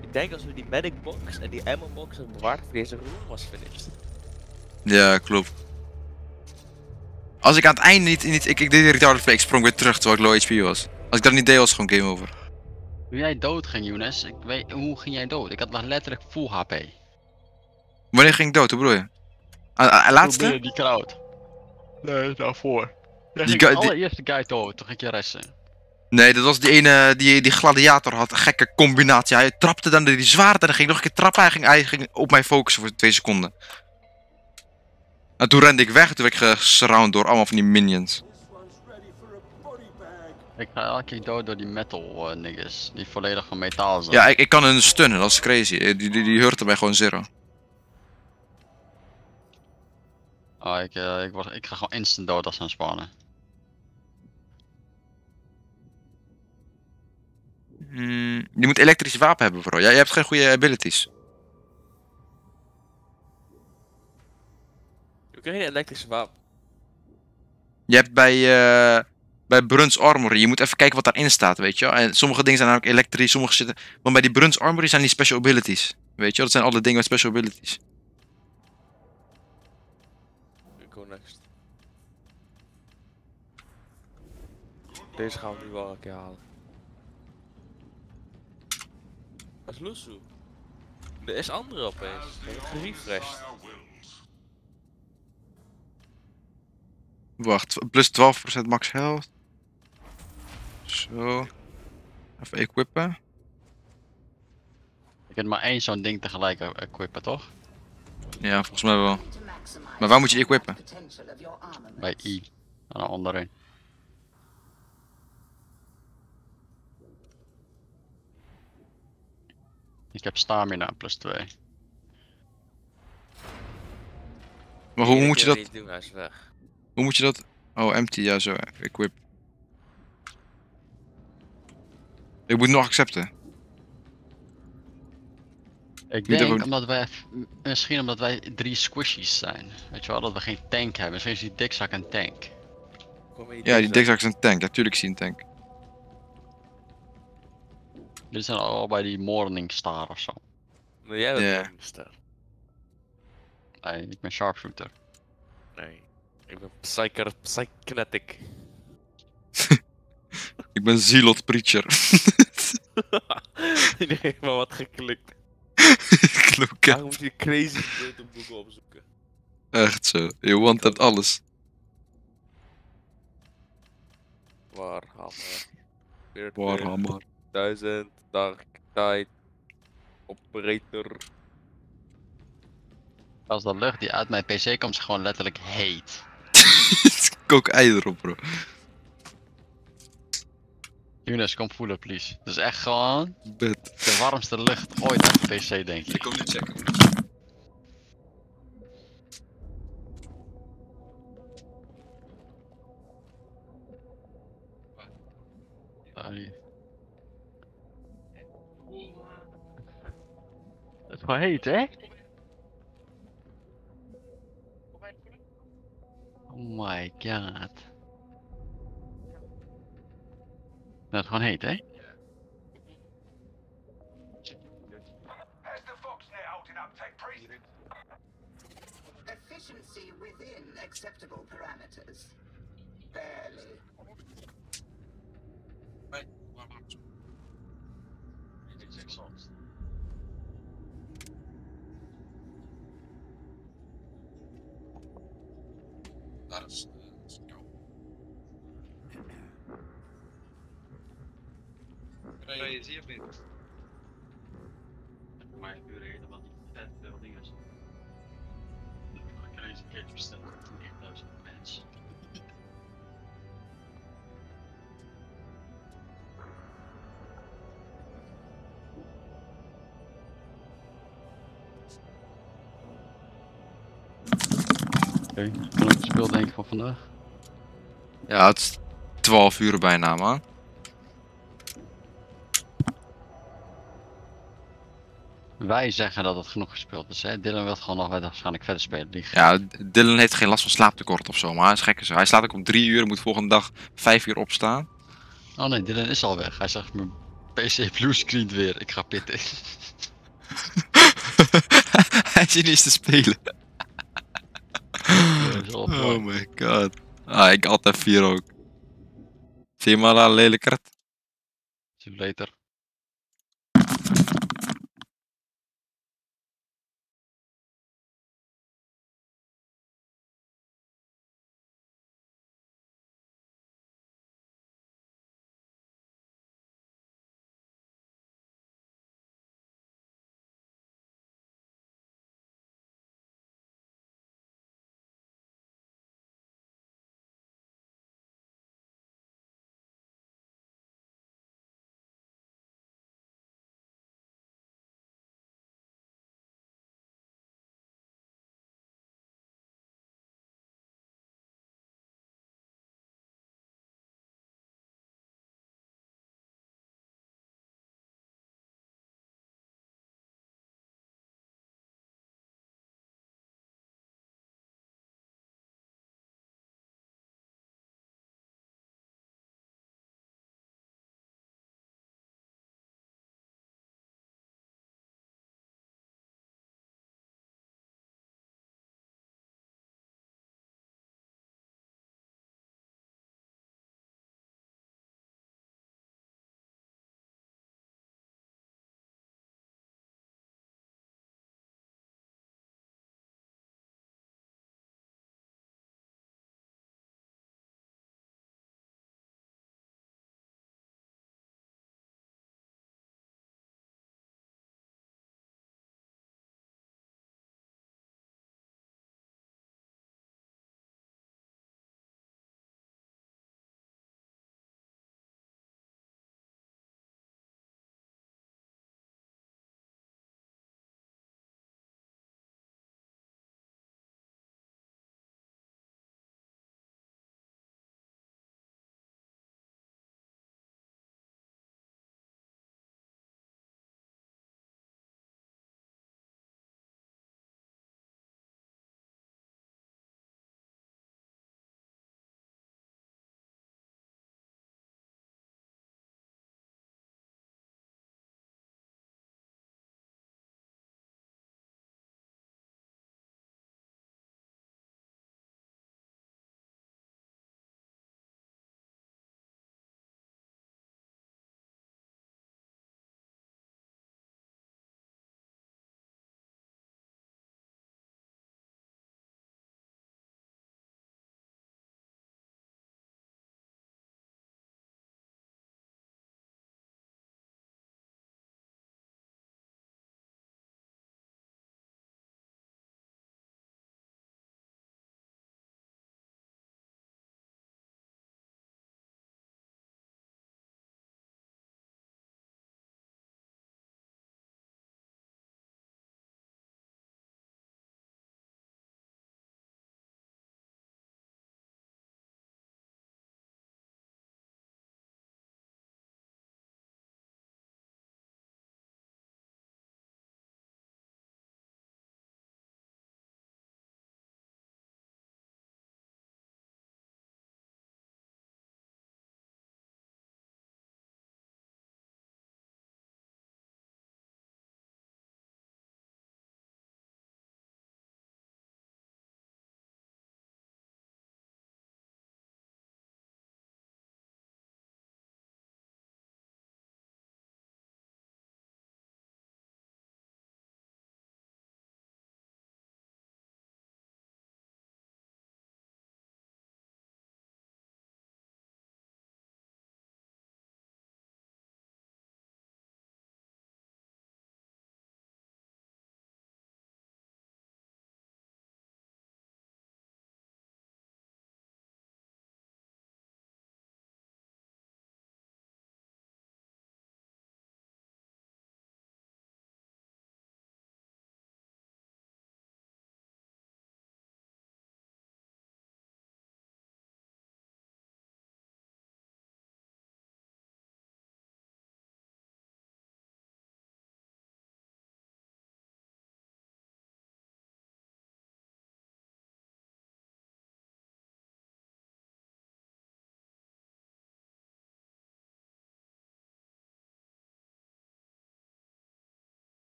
Speaker 1: Ik denk als we die medic box en die ammo box hadden bewaard voor deze room was finished.
Speaker 2: Ja, klopt. Als ik aan het einde niet... niet ik, ik deed retarded play, ik sprong weer terug terwijl ik low HP was. Als ik dat niet deed, was het gewoon game over.
Speaker 4: Hoe jij dood ging, Younes, ik weet, hoe ging jij dood? Ik had nog letterlijk full HP.
Speaker 2: Wanneer ging ik dood, hoe bedoel je? Ah, ah, laatste?
Speaker 4: Die crowd. Nee, daarvoor. Jij
Speaker 2: Die
Speaker 4: ging de
Speaker 2: die-
Speaker 4: allereerste guy dood, toen ging je resten.
Speaker 2: Nee, dat was die ene, die, die gladiator had een gekke combinatie. Hij trapte dan die zwaard en dan ging nog een keer trappen. Hij ging, hij ging op mij focussen voor twee seconden. En toen rende ik weg en toen werd ik gesurround door allemaal van die minions.
Speaker 4: Ik ga elke keer dood door die metal eh, niggas, die volledig van metaal zijn.
Speaker 2: Ja, ik, ik kan hun stunnen, dat is crazy. Eh, Die, die, die hurten mij gewoon zero.
Speaker 4: Oh, ik, eh, ik, word, ik ga gewoon instant dood als ze aan spannen.
Speaker 2: Hmm, je moet elektrische wapen hebben, bro. Jij, jij hebt geen goede abilities.
Speaker 1: We krijgen een elektrische wapen.
Speaker 2: Je hebt bij, eh bij Bruns Armory, je moet even kijken wat daarin staat, weet je wel. En sommige dingen zijn namelijk elektrisch, sommige zitten... Maar bij die Bruns Armory zijn die special abilities. Weet je dat zijn alle dingen met special abilities.
Speaker 1: Deze gaan we nu wel een keer halen. Dat is Lusu. Er is andere opeens. Ik heb het gerefreshed.
Speaker 2: Wacht, plus 12% max health. Zo. Even equippen.
Speaker 4: Je kunt maar één zo'n ding tegelijk e- equippen, toch?
Speaker 2: Ja, volgens mij wel. Maar waar moet je equippen?
Speaker 4: Bij I. En dan onderin. Ik heb stamina plus 2.
Speaker 2: Maar hoe moet je dat...
Speaker 1: niet doen, hij is weg.
Speaker 2: Hoe moet je dat... Oh, empty, ja zo. Equip. Ik moet nog accepten.
Speaker 4: Ik denk
Speaker 2: even-
Speaker 4: omdat wij, misschien omdat wij drie squishies zijn. Weet je wel, dat we geen tank hebben. Misschien is die dikzak een tank.
Speaker 2: Ja, die dikzak is een tank. Natuurlijk is hij een tank.
Speaker 4: Dit zijn al bij die Morning Star of zo.
Speaker 1: Nee, jij bent
Speaker 2: Ja.
Speaker 1: yeah. ster.
Speaker 4: Nee, ik ben sharpshooter.
Speaker 1: Nee. Ik ben psycher, psychkinetic.
Speaker 2: Ik ben Zealot Preacher.
Speaker 1: nee, maar wat geklikt.
Speaker 2: Klokken.
Speaker 1: Waarom moet je crazy shit op Google opzoeken?
Speaker 2: Echt zo. Je one-tapt alles.
Speaker 1: Warhammer. 40,
Speaker 2: Warhammer.
Speaker 1: 1000, Dark Tide. Operator.
Speaker 4: Als de lucht die uit mijn PC komt, is gewoon letterlijk heet.
Speaker 2: Kook ei erop, bro.
Speaker 4: Younes, kom voelen, please. Het is echt gewoon
Speaker 2: Bed.
Speaker 4: de warmste lucht ooit uit de PC, denk
Speaker 2: Ik
Speaker 4: ik.
Speaker 2: kom nu checken.
Speaker 4: Sorry. Het is gewoon heet, hè? Oh my god. Dat is gewoon heet, hè?
Speaker 7: How's the Fox net holding up, Tech Priest?
Speaker 9: Efficiency within acceptable parameters. Barely.
Speaker 2: Rij je zie of niet?
Speaker 4: Maar ik duurde helemaal niet vet veel dingen. Ik kan eens een keertje bestellen voor 9000 mensen. Oké, het speel denk ik van vandaag?
Speaker 2: Ja, het is 12 uur bijna, man.
Speaker 4: Wij zeggen dat het genoeg gespeeld is, hè? Dylan wil gewoon nog waarschijnlijk verder spelen. Die...
Speaker 2: Ja, Dylan heeft geen last van slaaptekort of zo, maar hij is gek. zo. Hij slaapt ook om 3 uur, moet volgende dag 5 uur opstaan.
Speaker 4: Oh nee, Dylan is al weg. Hij zegt mijn PC bluescreent weer. Ik ga pitten.
Speaker 2: hij is niet eens te spelen. Oh my god. Ah, ik had F4 ook. Zie je maar een lelijke kaart?
Speaker 4: See you later.